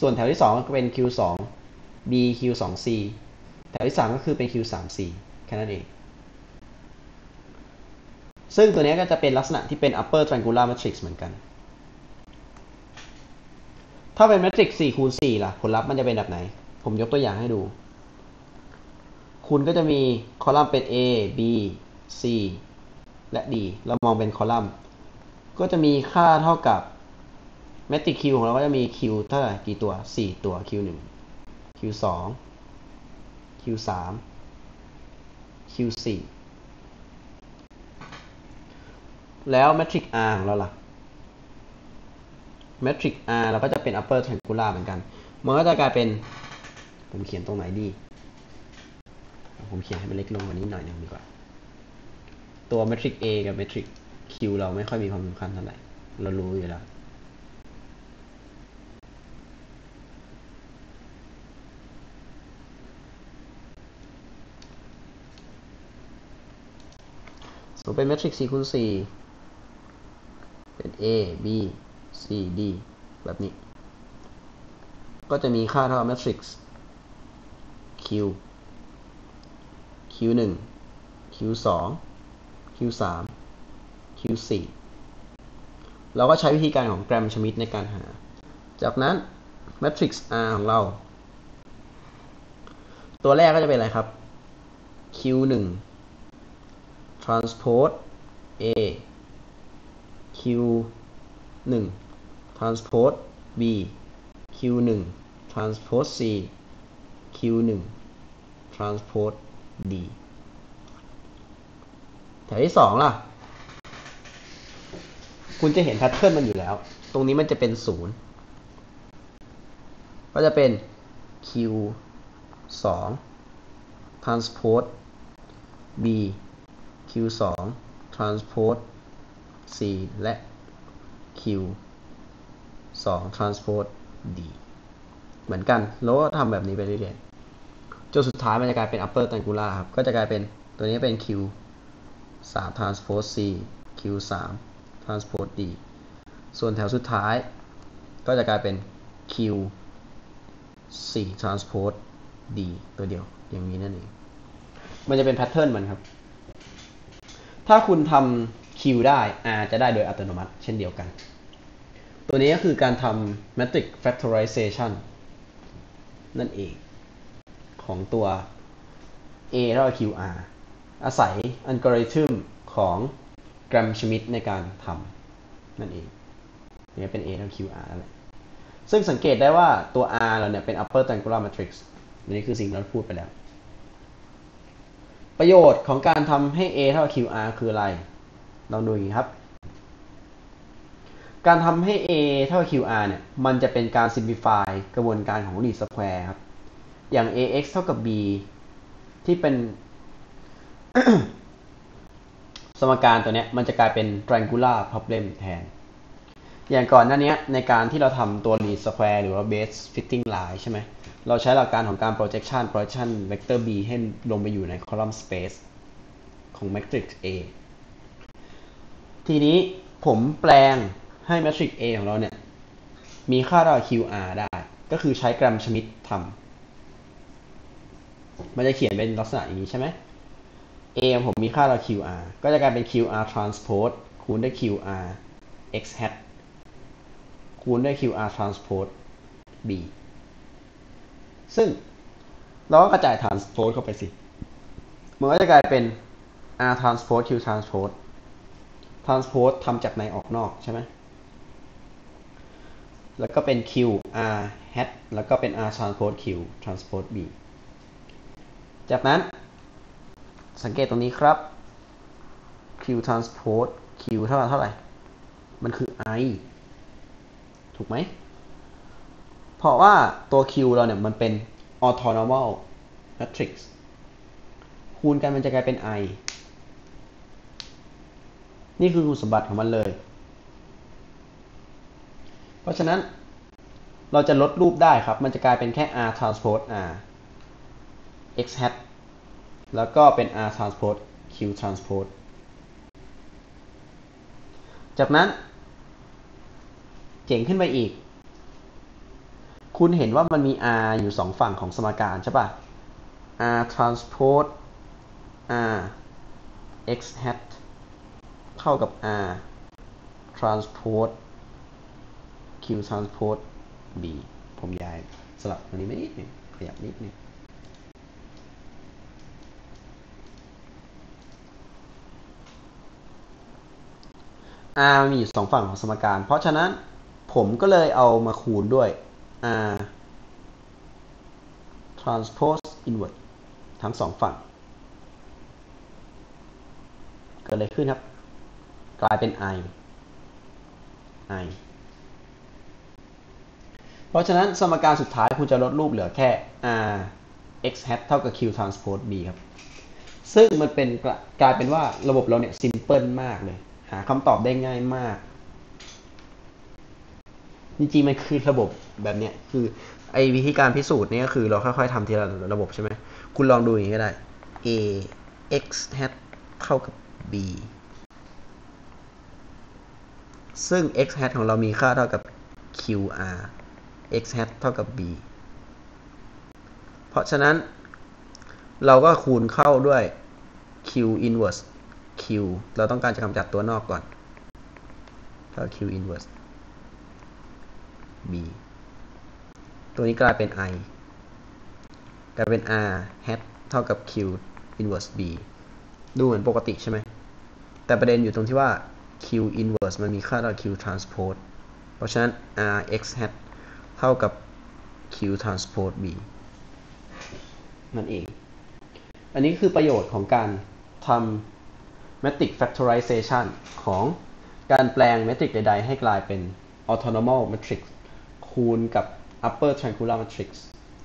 ส่วนแถวที่ 2 ก็เป็น Q2 B Q2C แถวที่ 3 ก็คือเป็น Q3C แค่นั้นเอง ซึ่งตัวนี้ก็จะเป็นลักษณะที่เป็น upper triangular matrix เหมือนกัน ถ้าเป็น matrix 4คูณ4ล่ะ ผลลัพธ์มันจะเป็นแบบไหน ผมยกตัวอย่างให้ดู คุณก็จะมีคอลัมน์เป็น A B C และ D เรามองเป็นคอลัมน์ ก็จะมีค่าเท่ากับ matrix Q ของเราก็จะมี Q เท่าไหร่กี่ตัว 4 ตัว Q1 Q2 Q3 Q4 แล้ว matrix R ของเราล่ะ matrix R เราก็จะเป็น upper triangular เหมือนกัน มันก็จะกลายเป็น ผมเขียนตรงไหนดี ผมเขียนให้มันเล็กลงกว่านี้หน่อยนึงดีกว่า ตัว matrix A กับ matrix Q เราไม่ค่อยมีความสำคัญเท่าไหร่ เรารู้อยู่แล้วสมมติเป็น matrix 4คูณ4เป็น A B C D แบบนี้ ก็จะมีค่าเท่ากับ matrix Q Q1 Q2 Q3 Q4 เราก็ใช้วิธีการของแกรมชมิดในการหา จากนั้น matrix R ของเรา ตัวแรกก็จะเป็นอะไรครับ Q1 transpose A Q1 transpose B Q1 transpose C Q1 transpose D แถวที่สองล่ะ คุณจะเห็นแพทเทิร์นมันอยู่แล้ว ตรงนี้มันจะเป็นศูนย์ก็จะเป็น Q 2 transpose B Q 2 transpose C และ Q 2 transpose D เหมือนกัน แล้วก็ทำแบบนี้ไปเรื่อยๆ จนสุดท้ายมันจะกลายเป็น upper triangular ครับ ก็จะกลายเป็นตัวนี้เป็น Q 3 transpose C Q 3 transpose D ส่วนแถวสุดท้ายก็จะกลายเป็น Q 4 transpose D ตัวเดียวอย่างนี้นั่นเอง มันจะเป็นแพทเทิร์นมันครับ ถ้าคุณทำ Q ได้ R จะได้โดยอัตโนมัติเช่นเดียวกัน ตัวนี้ก็คือการทำ matrix factorization นั่นเอง ของตัว A เท่ากับ QR อาศัยอัลกอริทึมของแกรมชมิดในการทำนั่นเองนี่เป็น A เท่า QR นั่นแหละซึ่งสังเกตได้ว่าตัว R เราเนี่ยเป็น upper triangular matrix นนี้คือสิ่งที่เราพูดไปแล้ว ประโยชน์ของการทำให้ A เท่า QR คืออะไร ลองดูอย่างนี้ครับ การทำให้ A เท่า QR เนี่ย มันจะเป็นการ simplify กระบวนการของ least square ครับ อย่าง ax เท่ากับ b ที่เป็น สมการตัวนี้มันจะกลายเป็น triangular problem แทน อย่างก่อนหน้านี้ในการที่เราทำตัว least square หรือว่า base fitting line ใช่ไหม เราใช้หลักการของการ projection projection vector b ให้ลงไปอยู่ใน column space ของ matrix A ทีนี้ผมแปลงให้ matrix A ของเราเนี่ย มีค่าเท่า QR ได้ ก็คือใช้แกรมชมิดทำ มันจะเขียนเป็นลักษณะอย่างนี้ใช่ไหม A ของผมมีค่าเท่า QR ก็จะกลายเป็น QR transpose คูณด้วย QR x hat คูณด้วย QR transpose b ซึ่งเราก็กระจาย transpose เข้าไปสิ มันก็จะกลายเป็น r transpose q transpose transpose ทำจากในออกนอกใช่ไหม แล้วก็เป็น q r hat แล้วก็เป็น r transpose q transpose b จากนั้นสังเกตตรงนี้ครับ q transpose q เท่ากับเท่าไหร่ มันคือ i ถูกไหม เพราะว่าตัว q เราเนี่ยมันเป็น orthonormal matrix คูณกันมันจะกลายเป็น i นี่คือคุณสมบัติของมันเลย เพราะฉะนั้นเราจะลดรูปได้ครับ มันจะกลายเป็นแค่ r transpose r x hat แล้วก็เป็น r transpose q transpose จากนั้น เจ๋งขึ้นไปอีก คุณเห็นว่ามันมี r อยู่สองฝั่งของสมการใช่ปะ r transpose r x hat เท่ากับ r transpose q transpose b ผมย้ายสลับตรงนี้ไม่นิดนึงขยับนิดนึง r มีอยู่สองฝั่งของสมการ เพราะฉะนั้นผมก็เลยเอามาคูณด้วย r transpose inverse ทั้งสองฝั่ง เกิดอะไรขึ้นครับ กลายเป็น i i เพราะฉะนั้นสมการสุดท้ายคุณจะลดรูปเหลือแค่ r x hat เท่ากับ q transpose b ครับ ซึ่งมันเป็นกลายเป็นว่าระบบเราเนี่ยซิมเพิลมากเลย หาคำตอบได้ง่ายมาก จริงๆมันคือระบบแบบเนี้ยคือไอ้วิธีการพิสูจน์เนี่ยคือเราค่อยๆทำทีละระบบใช่ไหม คุณลองดูอย่างนี้ก็ได้ a x hat เท่ากับ b ซึ่ง x hat ของเรามีค่าเท่ากับ qr x hat เท่ากับ b เพราะฉะนั้นเราก็คูณเข้าด้วย q inverse q เราต้องการจะกำจัดตัวนอกก่อนเท่า q inverse b ตัวนี้กลายเป็น i กลายเป็น r hat เท่ากับ q inverse b ดูเหมือนปกติใช่ไหม แต่ประเด็นอยู่ตรงที่ว่า q inverse มันมีค่าเท่า q transpose เพราะฉะนั้น r x hat เท่ากับ q transpose b นั่นเอง อันนี้คือประโยชน์ของการทำ matrix factorization ของการแปลง matrix ใด ๆ ให้กลายเป็น orthonormal matrix คูณกับ upper triangular matrix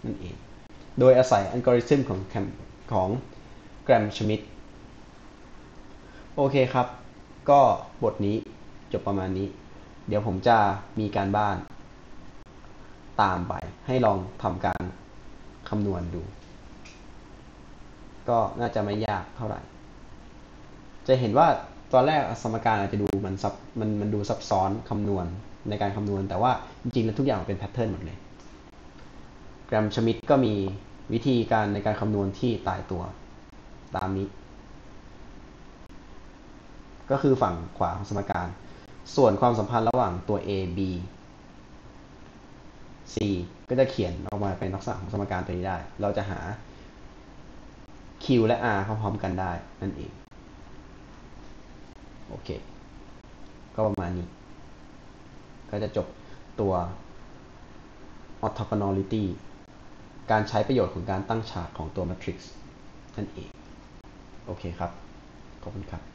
นั่นเอง โดยอาศัยอัลกอริทึมของของแกรมชมิดโอเคครับ ก็บทนี้จบประมาณนี้ เดี๋ยวผมจะมีการบ้าน ตามไปให้ลองทำการคำนวณดู ก็น่าจะไม่ยากเท่าไหร่ จะเห็นว่าตอนแรกสมการอาจจะดูมันซับมันมันดูซับซ้อนคำนวณในการคำนวณ แต่ว่าจริงๆแล้วทุกอย่างเป็นแพทเทิร์นหมดเลยแกรมชมิดก็มีวิธีการในการคำนวณที่ตายตัวตามนี้ ก็คือฝั่งขวาของสมการ ส่วนความสัมพันธ์ระหว่างตัว a b c ก็จะเขียนออกมาเป็นลักษณะของสมการตัวนี้ได้ เราจะหา q และ r พร้อมๆกันได้นั่นเอง โอเค ก็ประมาณนี้ ก็จะจบตัว orthogonality การใช้ประโยชน์ของการตั้งฉากของตัว matrix นั่นเอง โอเคครับ ขอบคุณครับ